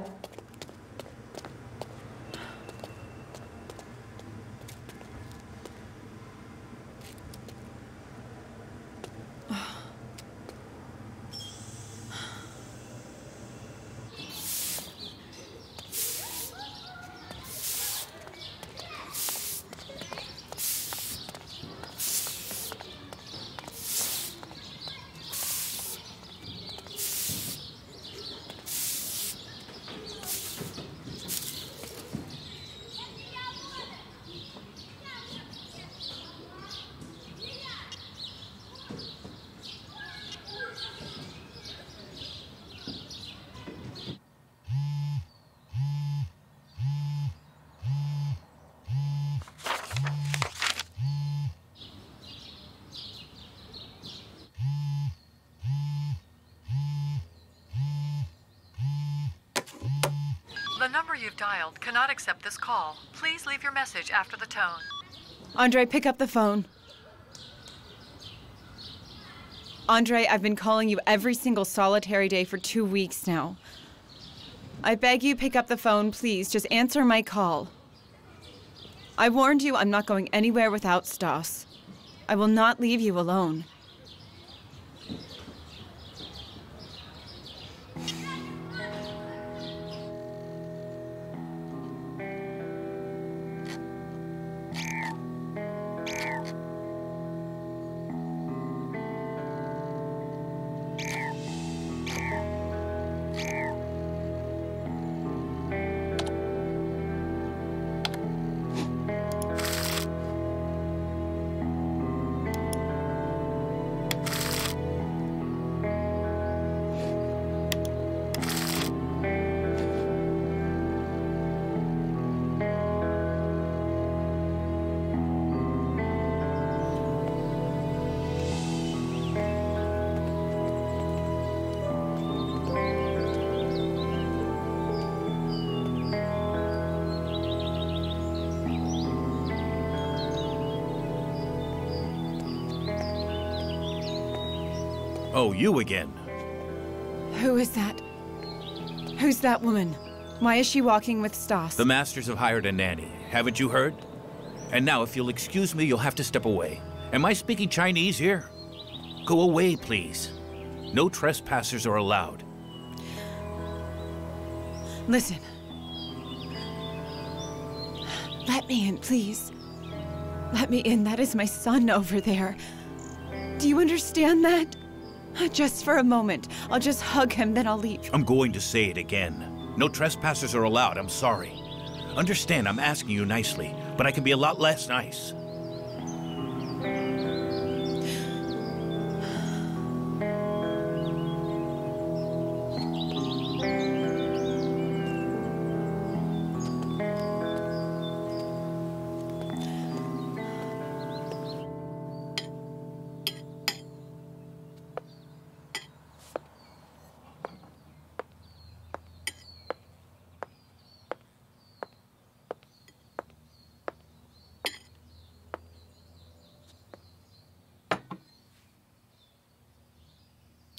The number you've cannot accept this call. Please leave your message after the tone. Andre, pick up the phone. Andre, I've been calling you every single solitary day for two weeks now. I beg you, pick up the phone, please. Just answer my call. I warned you I'm not going anywhere without Stas. I will not leave you alone. Oh, you again. Who is that? Who's that woman? Why is she walking with Stas? The masters have hired a nanny. Haven't you heard? And now, if you'll excuse me, you'll have to step away. Am I speaking Chinese here? Go away, please. No trespassers are allowed. Listen. Let me in, please. Let me in. That is my son over there. Do you understand that? Just for a moment. I'll just hug him, then I'll leave. I'm going to say it again. No trespassers are allowed, I'm sorry. Understand, I'm asking you nicely, but I can be a lot less nice.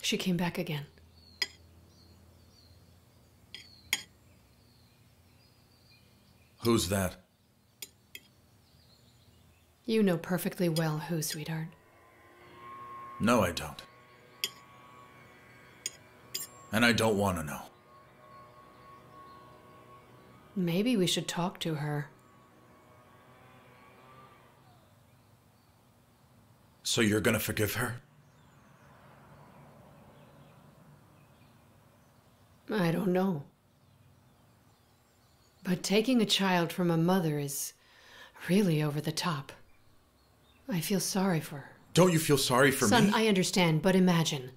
She came back again. Who's that? You know perfectly well who, sweetheart. No, I don't. And I don't want to know. Maybe we should talk to her. So you're gonna forgive her? I don't know. But taking a child from a mother is really over the top. I feel sorry for her. Don't you feel sorry for Son, me? Son, I understand, but imagine.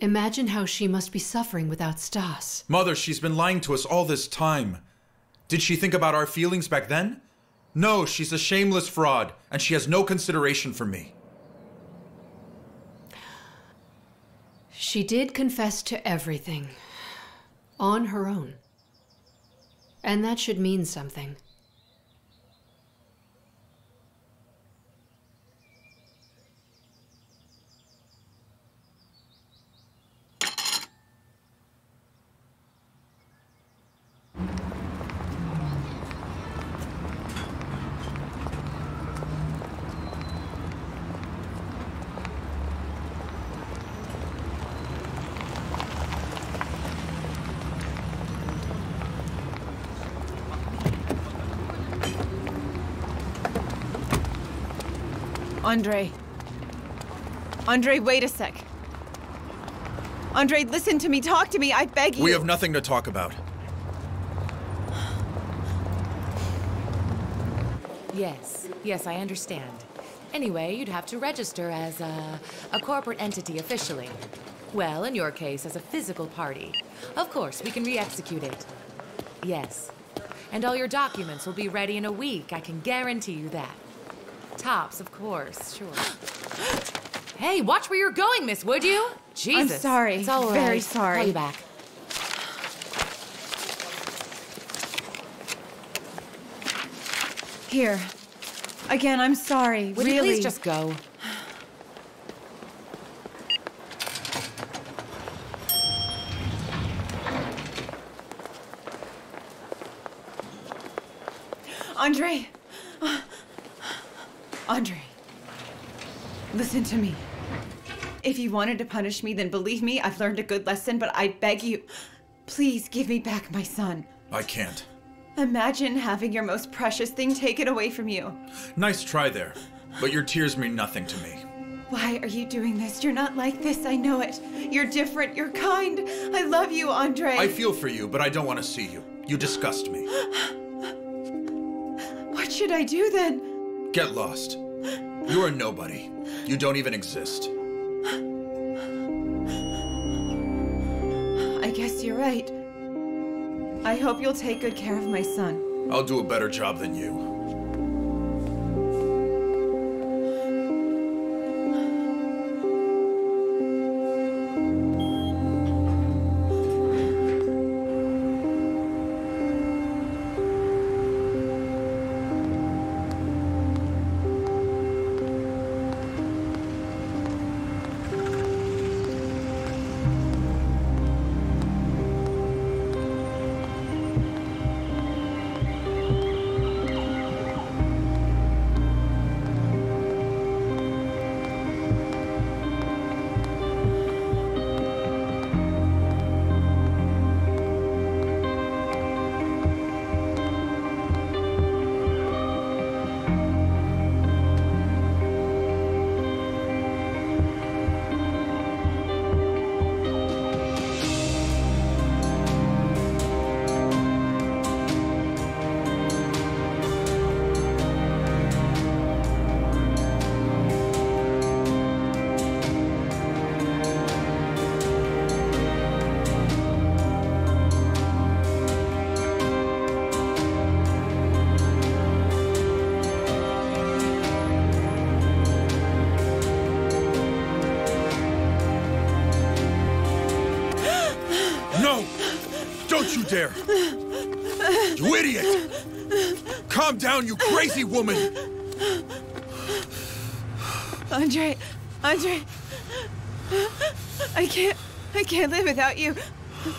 Imagine how she must be suffering without Stas. Mother, she's been lying to us all this time. Did she think about our feelings back then? No, she's a shameless fraud, and she has no consideration for me. She did confess to everything. On her own. And that should mean something. Andre. Andre, wait a sec. Andre, listen to me. Talk to me. I beg you. We have nothing to talk about. Yes, yes, I understand. Anyway, you'd have to register as a, a corporate entity officially. Well, in your case, as a physical party. Of course, we can re execute it. Yes. And all your documents will be ready in a week, I can guarantee you that. Tops, of course, sure. hey, watch where you're going, miss, would you? Jesus. I'm sorry. It's all right. Very sorry. Call you back. Here. Again, I'm sorry. Would really. you please just go? Andre. Andre. Listen to me. If you wanted to punish me, then believe me, I've learned a good lesson, but I beg you, please give me back my son. I can't. Imagine having your most precious thing taken away from you. Nice try there, but your tears mean nothing to me. Why are you doing this? You're not like this, I know it. You're different, you're kind. I love you, Andre. I feel for you, but I don't want to see you. You disgust me. What should I do then? Get lost. You are nobody. You don't even exist. I guess you're right. I hope you'll take good care of my son. I'll do a better job than you. You! You idiot! Calm down, you crazy woman! Andre, Andre, I can't, I can't live without you.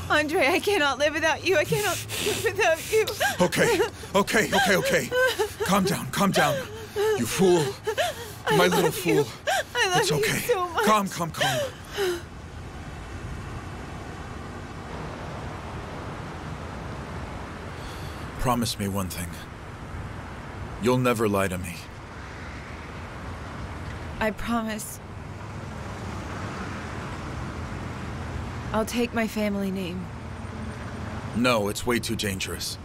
Andre, I cannot live without you. I cannot live without you. Okay, okay, okay, okay. Calm down, calm down. You fool. I My little you. fool. I love It's you okay. so much. Calm, calm, calm. Promise me one thing. You'll never lie to me. I promise. I'll take my family name. No, it's way too dangerous.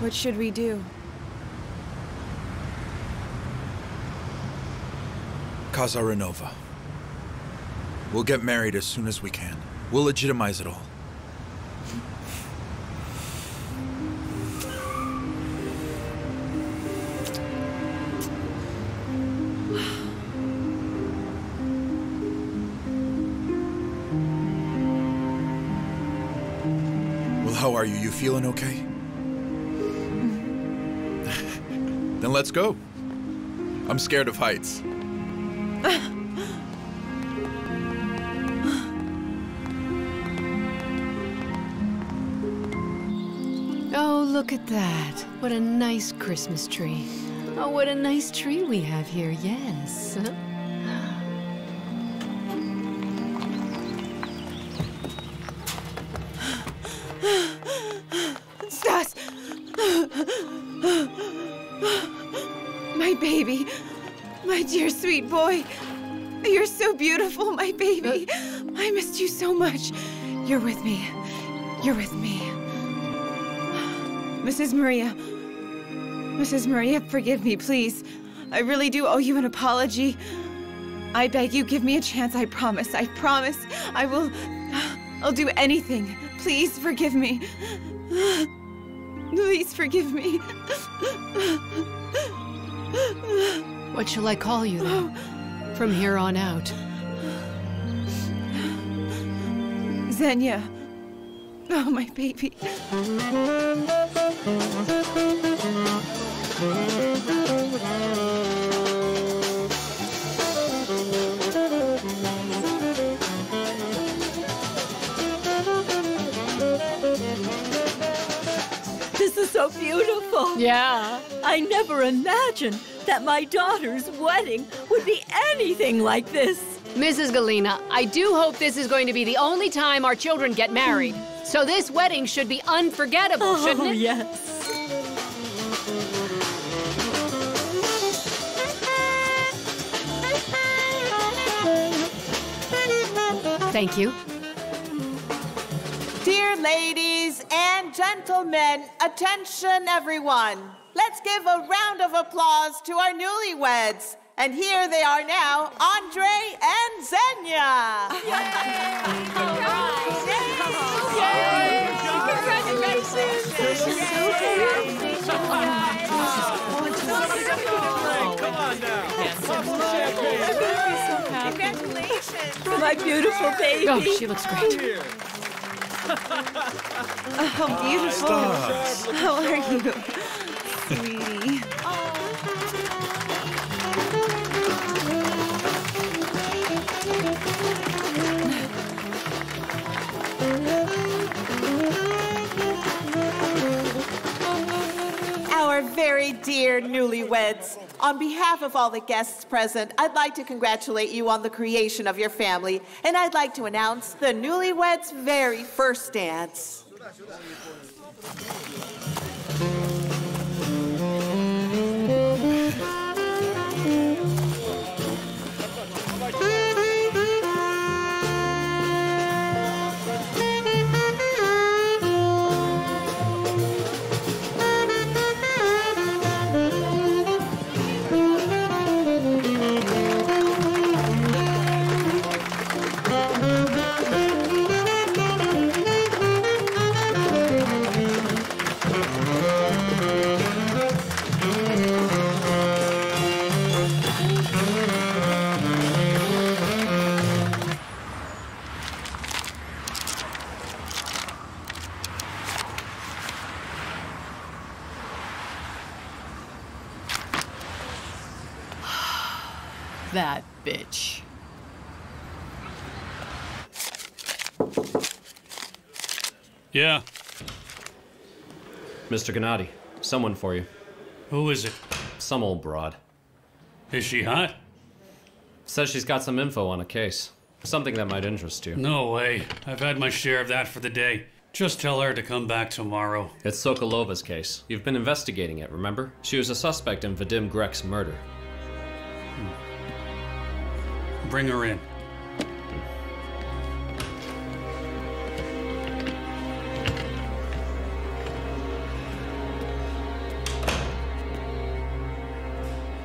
What should we do? Kazaranova. We'll get married as soon as we can. We'll legitimize it all. Feeling okay? [LAUGHS] then let's go. I'm scared of heights. [LAUGHS] Oh, look at that. What a nice Christmas tree. Oh, what a nice tree we have here, yes. My dear sweet boy. You're so beautiful, my baby. Uh. I missed you so much. You're with me. You're with me. Mrs. Maria. Mrs. Maria, forgive me, please. I really do owe you an apology. I beg you, give me a chance, I promise. I promise. I will. I'll do anything. Please forgive me. Please forgive me. What shall I call you then? From here on out. Xenia. Oh, my baby. This is so beautiful. Yeah. I never imagined that my daughter's wedding would be anything like this. Mrs. Galena, I do hope this is going to be the only time our children get married. So this wedding should be unforgettable, Oh, shouldn't it? yes. Thank you. Dear ladies and gentlemen, attention everyone. Let's give a round of applause to our newlyweds. And here they are now, Andre and Xenia. Congratulations. Congratulations for my beautiful baby. Oh, she looks great. Oh, beautiful. Stas. How are you? Sweetie. Our very dear newlyweds, on behalf of all the guests present, I'd like to congratulate you on the creation of your family, and I'd like to announce the newlyweds' very first dance. That Mr. Gennady, someone for you. Who is it? Some old broad. Is she hot? Says she's got some info on a case. Something that might interest you. No way. I've had my share of that for the day. Just tell her to come back tomorrow. It's Sokolova's case. You've been investigating it, remember? She was a suspect in Vadim Grek's murder. Bring her in.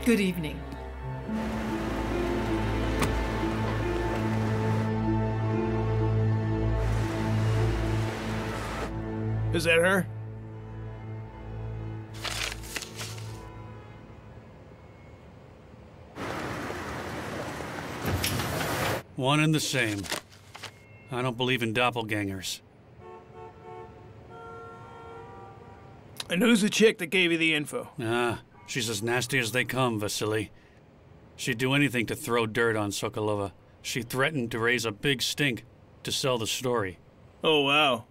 Good evening. Is that her? One and the same. I don't believe in doppelgangers. And who's the chick that gave you the info? Ah, she's as nasty as they come, Vasily. She'd do anything to throw dirt on Sokolova. She threatened to raise a big stink to sell the story. Oh, wow.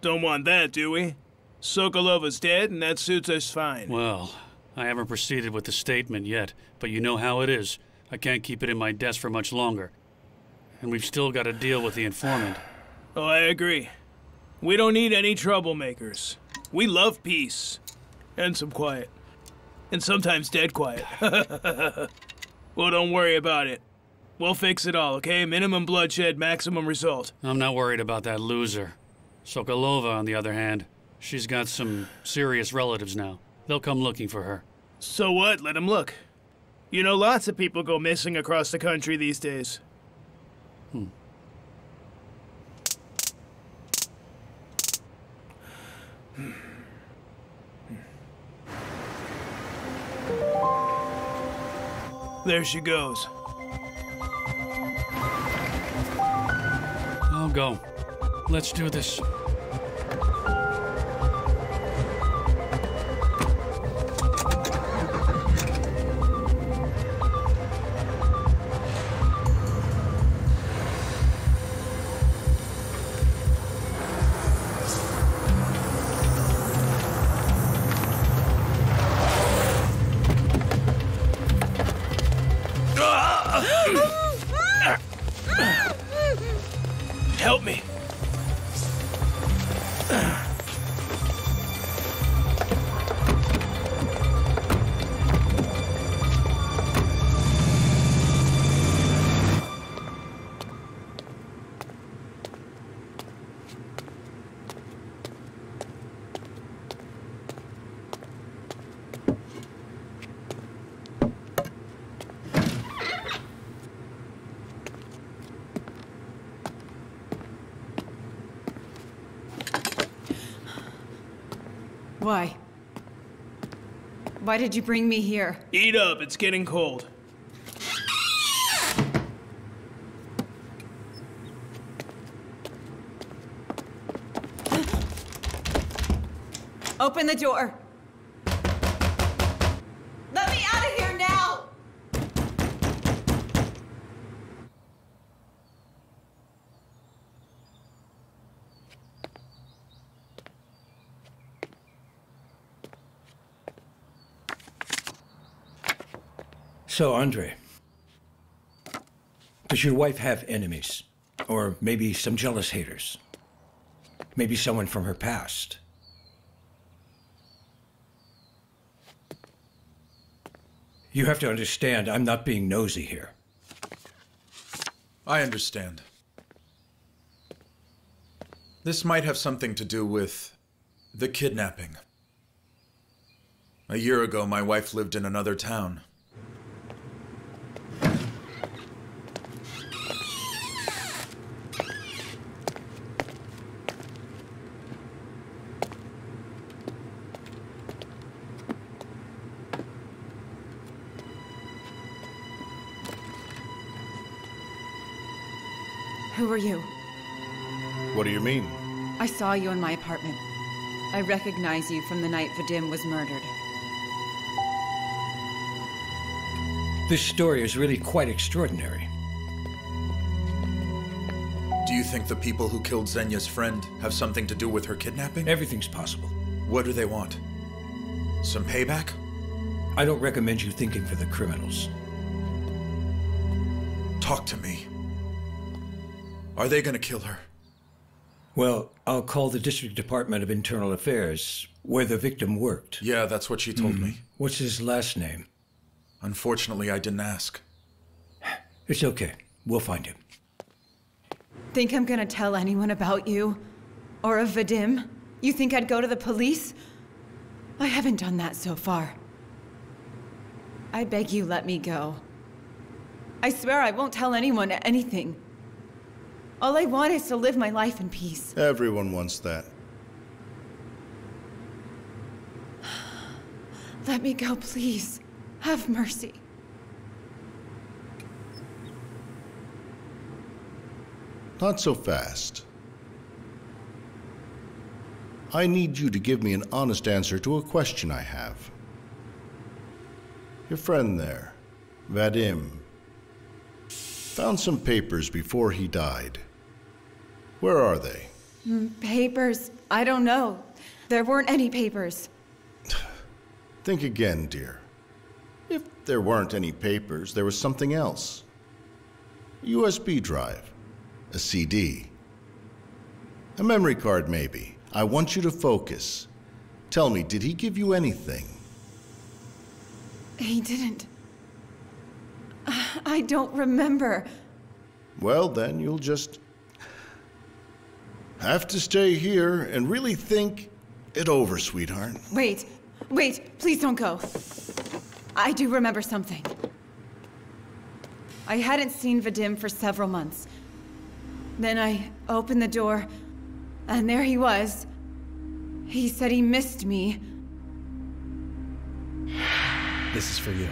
Don't want that, do we? Sokolova's dead, and that suits us fine. Well, I haven't proceeded with the statement yet, but you know how it is. I can't keep it in my desk for much longer. And we've still got to deal with the informant. Oh, I agree. We don't need any troublemakers. We love peace. And some quiet. And sometimes dead quiet. [LAUGHS] well, don't worry about it. We'll fix it all, okay? Minimum bloodshed, maximum result. I'm not worried about that loser. Sokolova, on the other hand, she's got some serious relatives now. They'll come looking for her. So what? Let them look. You know, lots of people go missing across the country these days. Hmm. There she goes. I'll go. Let's do this. Why did you bring me here? Eat up, it's getting cold. Open the door. Let me out of here now! So, Andre, does your wife have enemies? Or maybe some jealous haters? Maybe someone from her past? You have to understand, I'm not being nosy here. I understand. This might have something to do with the kidnapping. A year ago, my wife lived in another town. Saw you in my apartment. I recognize you from the night Vadim was murdered. This story is really quite extraordinary. Do you think the people who killed Xenia's friend have something to do with her kidnapping? Everything's possible. What do they want? Some payback? I don't recommend you thinking for the criminals. Talk to me. Are they gonna kill her? Well, I'll call the District Department of Internal Affairs, where the victim worked. Yeah, that's what she told Mhm. me. What's his last name? Unfortunately, I didn't ask. It's okay. We'll find him. Think I'm gonna tell anyone about you? Or of Vadim? You think I'd go to the police? I haven't done that so far. I beg you, let me go. I swear I won't tell anyone anything. All I want is to live my life in peace. Everyone wants that. Let me go, please. Have mercy. Not so fast. I need you to give me an honest answer to a question I have. Your friend there, Vadim, found some papers before he died. Where are they? Hmm, Papers? I don't know. There weren't any papers. [SIGHS] Think again, dear. If there weren't any papers, there was something else. A USB drive, a CD, a memory card, maybe. I want you to focus. Tell me, did he give you anything? He didn't. [SIGHS] I don't remember. Well, then you'll just have to stay here and really think it over, sweetheart. Wait, wait, please don't go. I do remember something. I hadn't seen Vadim for several months. Then I opened the door, and there he was. He said he missed me. This is for you.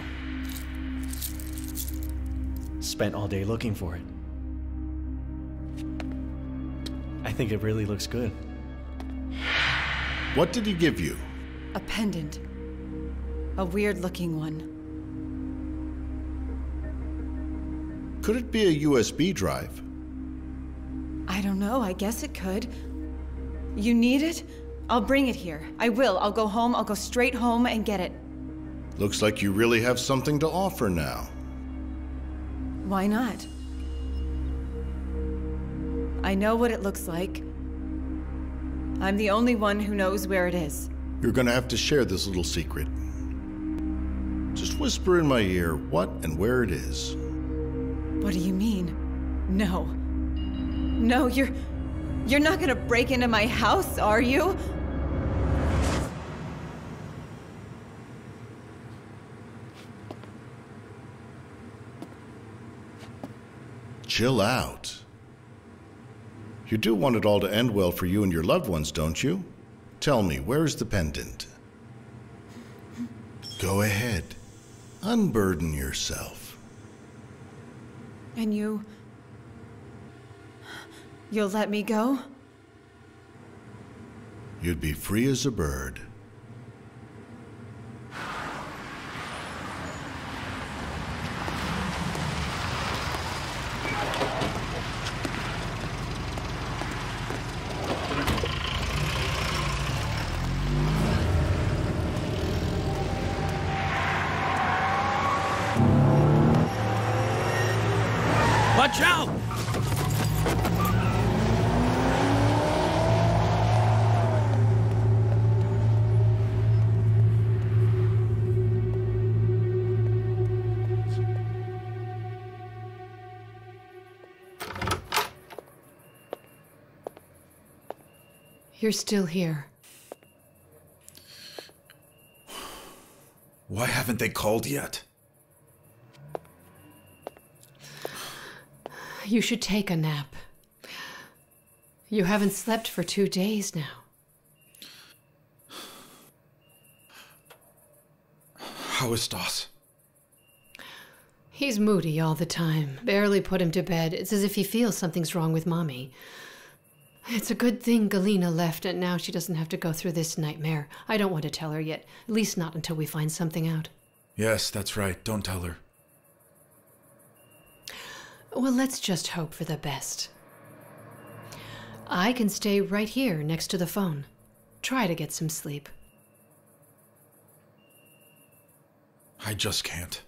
Spent all day looking for it. Think it really looks good. What did he give you? A pendant. A weird looking one. Could it be a USB drive? I don't know, I guess it could. You need it? I'll bring it here. I will. I'll go home, I'll go straight home and get it. Looks like you really have something to offer now. Why not? I know what it looks like. I'm the only one who knows where it is. You're gonna have to share this little secret. Just whisper in my ear what and where it is. What do you mean? No. No, you're. You're not gonna break into my house, are you? Chill out. You do want it all to end well for you and your loved ones, don't you? Tell me, where's the pendant? Go ahead. Unburden yourself. And you. You'll let me go? You'd be free as a bird. You're still here. Why haven't they called yet? You should take a nap. You haven't slept for two days now. How is Stas? He's moody all the time. Barely put him to bed. It's as if he feels something's wrong with Mommy. It's a good thing Galena left, and now she doesn't have to go through this nightmare. I don't want to tell her yet, at least not until we find something out. Yes, that's right. Don't tell her. Well, let's just hope for the best. I can stay right here next to the phone. Try to get some sleep. I just can't.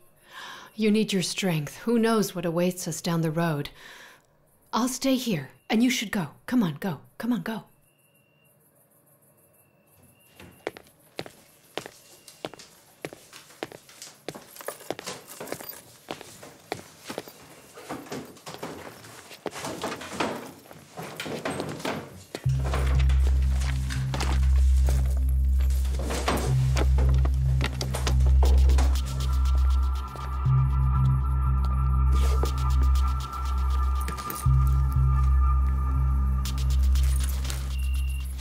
You need your strength. Who knows what awaits us down the road? I'll stay here, and you should go. Come on, go. Come on, go.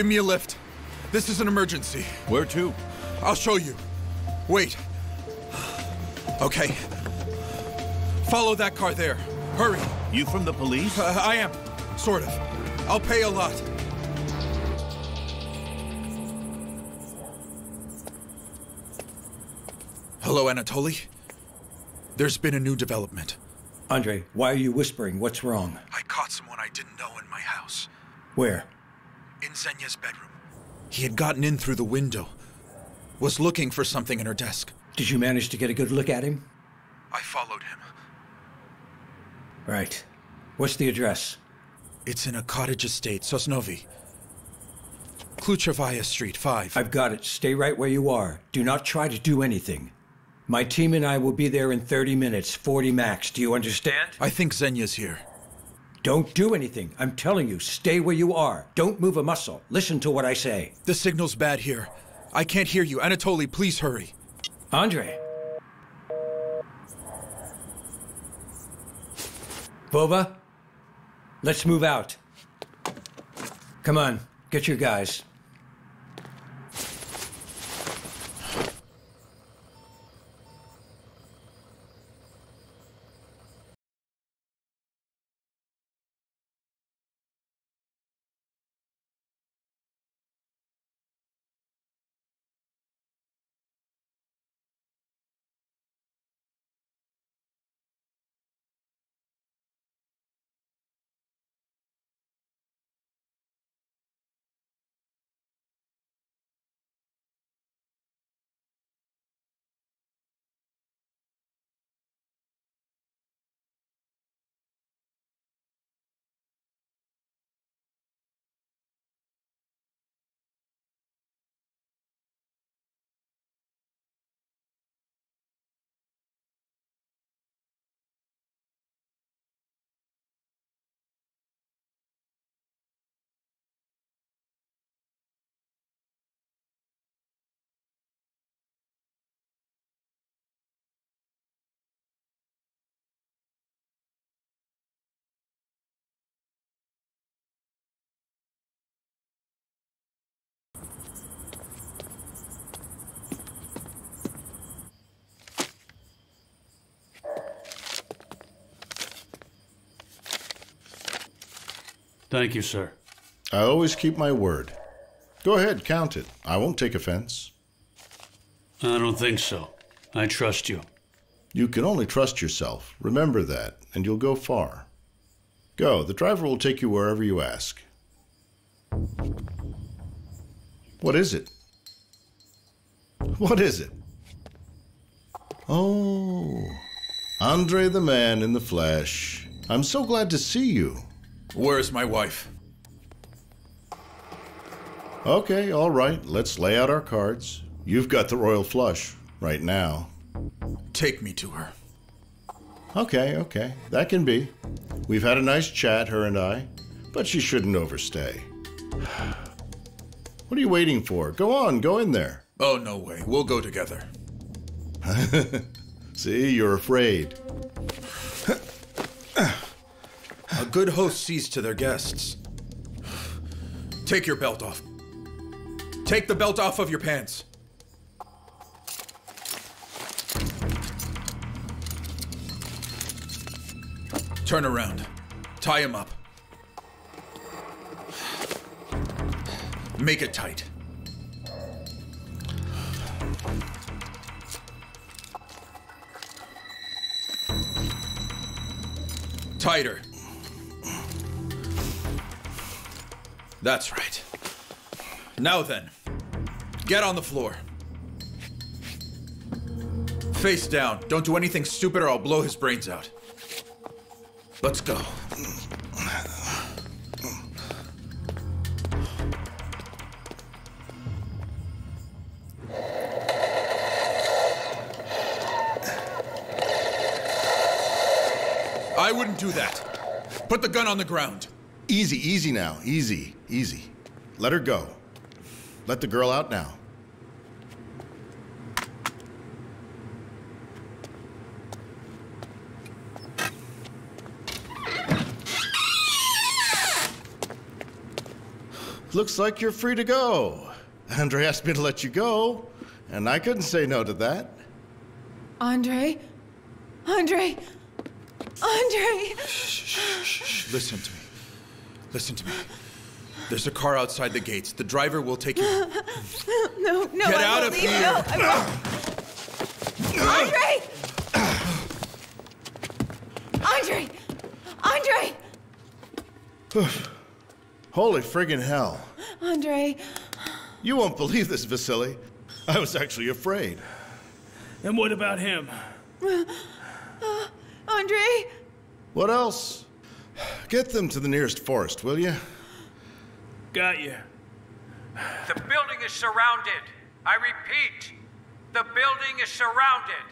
Give me a lift. This is an emergency. Where to? I'll show you. Wait. Okay. Follow that car there. Hurry. You from the police? Uh, I am. Sort of. I'll pay a lot. Hello, Anatoly? There's been a new development. Andre, why are you whispering? What's wrong? I caught someone I didn't know in my house. Where? Xenia's bedroom. He had gotten in through the window. Was looking for something in her desk. Did you manage to get a good look at him? I followed him. Right. What's the address? It's in a cottage estate, Sosnovi. Kluchavaya Street, 5. I've got it. Stay right where you are. Do not try to do anything. My team and I will be there in 30 minutes, 40 max. Do you understand? I think Xenia's here. Don't do anything. I'm telling you, stay where you are. Don't move a muscle. Listen to what I say. The signal's bad here. I can't hear you. Anatoly, please hurry. Andre. Vova, let's move out. Come on, get your guys. Thank you, sir. I always keep my word. Go ahead, count it. I won't take offense. I don't think so. I trust you. You can only trust yourself. Remember that, and you'll go far. Go. The driver will take you wherever you ask. What is it? What is it? Oh, Andre the man in the flesh. I'm so glad to see you. Where's my wife? Okay, all right. Let's lay out our cards. You've got the royal flush right now. Take me to her. Okay, okay. That can be. We've had a nice chat, her and I, but she shouldn't overstay. What are you waiting for? Go on, go in there. Oh, no way. We'll go together. [LAUGHS] See, you're afraid. [LAUGHS] A good host sees to their guests. Take your belt off. Take the belt off of your pants. Turn around. Tie him up. Make it tight. Tighter. That's right. Now then, get on the floor. Face down. Don't do anything stupid or I'll blow his brains out. Let's go. I wouldn't do that. Put the gun on the ground. Easy, easy now. Easy, easy. Let her go. Let the girl out now. Looks like you're free to go. Andre asked me to let you go, and I couldn't say no to that. Andre? Andre? Andre! Shh, shh, shh. Listen to me. Listen to me. There's a car outside the gates. The driver will take you. [LAUGHS] No, no, Get I out won't of leave. here. No, I won't. Andre! Andre! Andre! [SIGHS] Holy friggin' hell. Andre! You won't believe this, Vasily. I was actually afraid. And what about him? [SIGHS] Uh, Andre! What else? Get them to the nearest forest, will you? Got you. The building is surrounded. I repeat, the building is surrounded.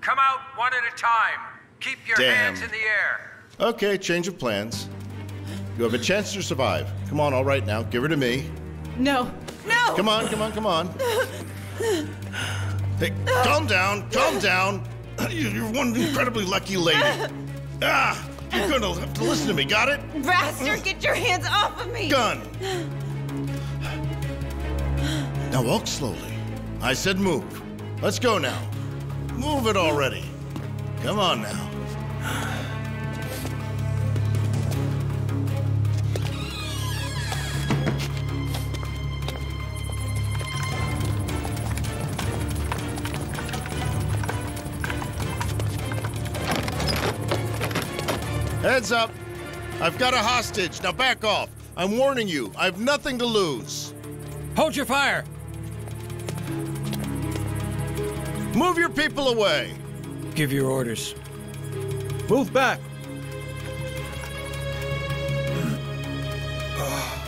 Come out one at a time. Keep your Damn. hands in the air. Okay, change of plans. You have a chance to survive. Come on, all right now. Give her to me. No! No! Come on, come on, come on. Hey, calm down, calm down. [CLEARS THROAT] You- You're one incredibly lucky lady. [LAUGHS] Ah, you're gonna have to listen to me, got it? Bastard, get your hands off of me! Gun. Now walk slowly. I said move. Let's go now. Move it already. Come on now. Heads up. I've got a hostage. Now back off. I'm warning you. I have nothing to lose. Hold your fire. Move your people away. Give your orders. Move back. [SIGHS] [SIGHS] Ah.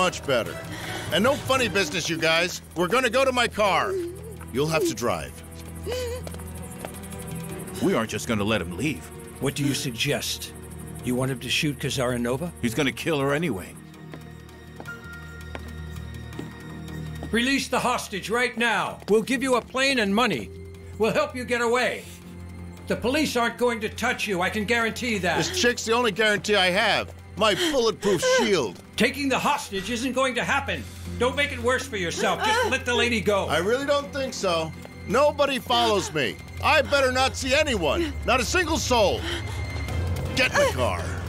Much better. And no funny business, you guys. We're gonna go to my car. You'll have to drive. We aren't just gonna let him leave. What do you suggest? You want him to shoot Kazaranova? He's gonna kill her anyway. Release the hostage right now. We'll give you a plane and money. We'll help you get away. The police aren't going to touch you, I can guarantee that. This chick's the only guarantee I have. My bulletproof [LAUGHS] shield. Taking the hostage isn't going to happen. Don't make it worse for yourself. Just let the lady go. I really don't think so. Nobody follows me. I better not see anyone. Not a single soul. Get in the car.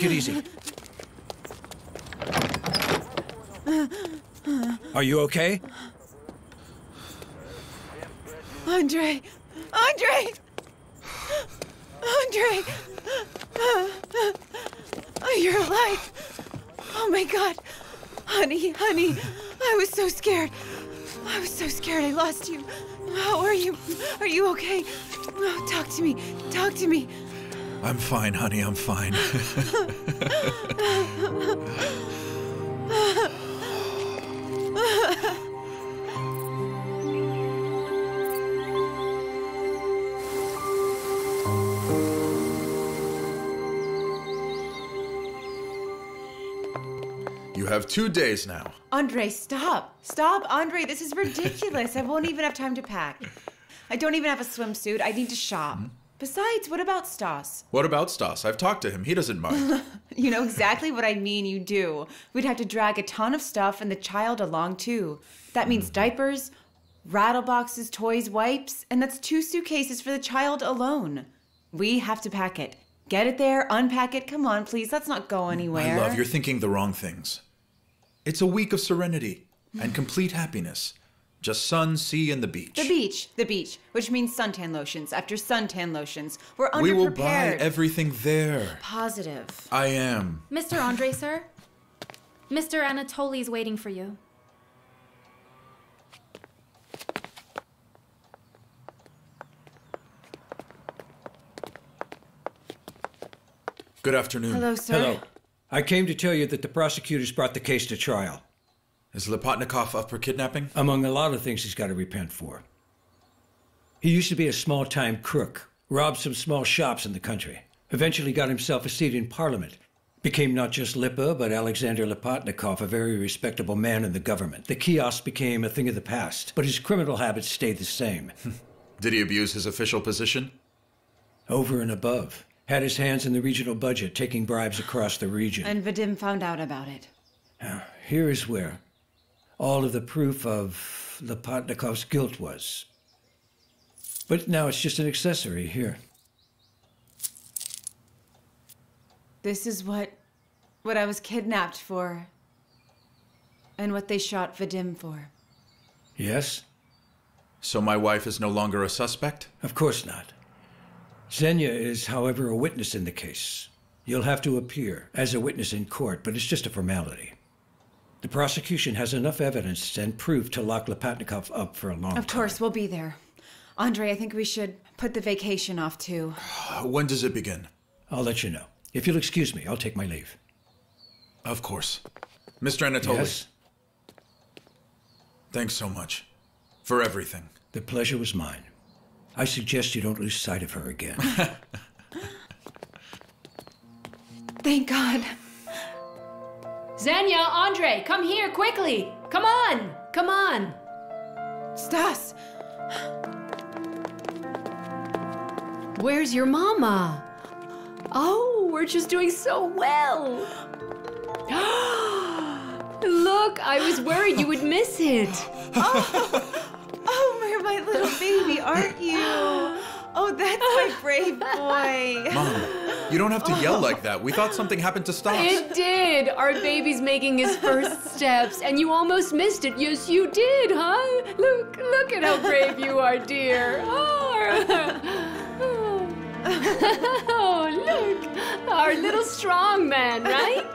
Take it easy. Are you okay? Andre! Andre! Andre! You're alive! Oh my god! Honey, honey, I was so scared. I was so scared I lost you. How are you? Are you okay? Oh, talk to me. Talk to me. I'm fine, honey, I'm fine. you have two days now. Andre, stop. Stop, Andre. This is ridiculous. I won't even have time to pack. I don't even have a swimsuit. I need to shop. Hmm? Besides, what about Stas? What about Stas? I've talked to him. He doesn't mind. [LAUGHS] You know exactly what I mean, you do. We'd have to drag a ton of stuff and the child along too. That means hmm. diapers, rattle boxes, toys, wipes, and that's two suitcases for the child alone. We have to pack it. Get it there, unpack it. Come on, please. Let's not go anywhere. My love, you're thinking the wrong things. It's a week of serenity and [SIGHS] complete happiness. Just sun, sea, and the beach. The beach, the beach, which means suntan lotions after suntan lotions. We're underprepared. we will buy everything there. Positive. I am. Mr. Andre, [LAUGHS] sir? Mr. Anatoly's waiting for you. Good afternoon. Hello, sir. Hello. I came to tell you that the prosecutors brought the case to trial. Is Lepotnikov up for kidnapping? Among a lot of things he's got to repent for. He used to be a small time crook, robbed some small shops in the country, eventually got himself a seat in Parliament, became not just Lipa, but Alexander Lepotnikov, a very respectable man in the government. The kiosk became a thing of the past, but his criminal habits stayed the same. [LAUGHS] Did he abuse his official position? Over and above. Had his hands in the regional budget, taking bribes across the region. And Vadim found out about it. Now, here is where all of the proof of Lepotnikov's guilt was. But now it's just an accessory here. This is what what I was kidnapped for. And what they shot Vadim for. Yes? So my wife is no longer a suspect? Of course not. Xenia is, however, a witness in the case. You'll have to appear as a witness in court, but it's just a formality. The prosecution has enough evidence and proof to lock Lepotnikov up for a long time. Of course, we'll be there. Andre, I think we should put the vacation off too. [SIGHS] When does it begin? I'll let you know. If you'll excuse me, I'll take my leave. Of course. Mr. Anatoly. Yes? Thanks so much. For everything. The pleasure was mine. I suggest you don't lose sight of her again. [LAUGHS] Thank God. Xenia, Andre, come here quickly. Come on, come on. Stas. Where's your mama? Oh, we're just doing so well. Look, I was worried you would miss it. Oh, you're my little baby, aren't you? Oh, that's my [LAUGHS] brave boy. Mom, you don't have to yell [LAUGHS] like that. We thought something happened to Stas. It did. Our baby's making his first steps, and you almost missed it. Yes, you did, huh? Look, look at how brave you are, dear. Oh, [LAUGHS] oh look, our little strong man, right?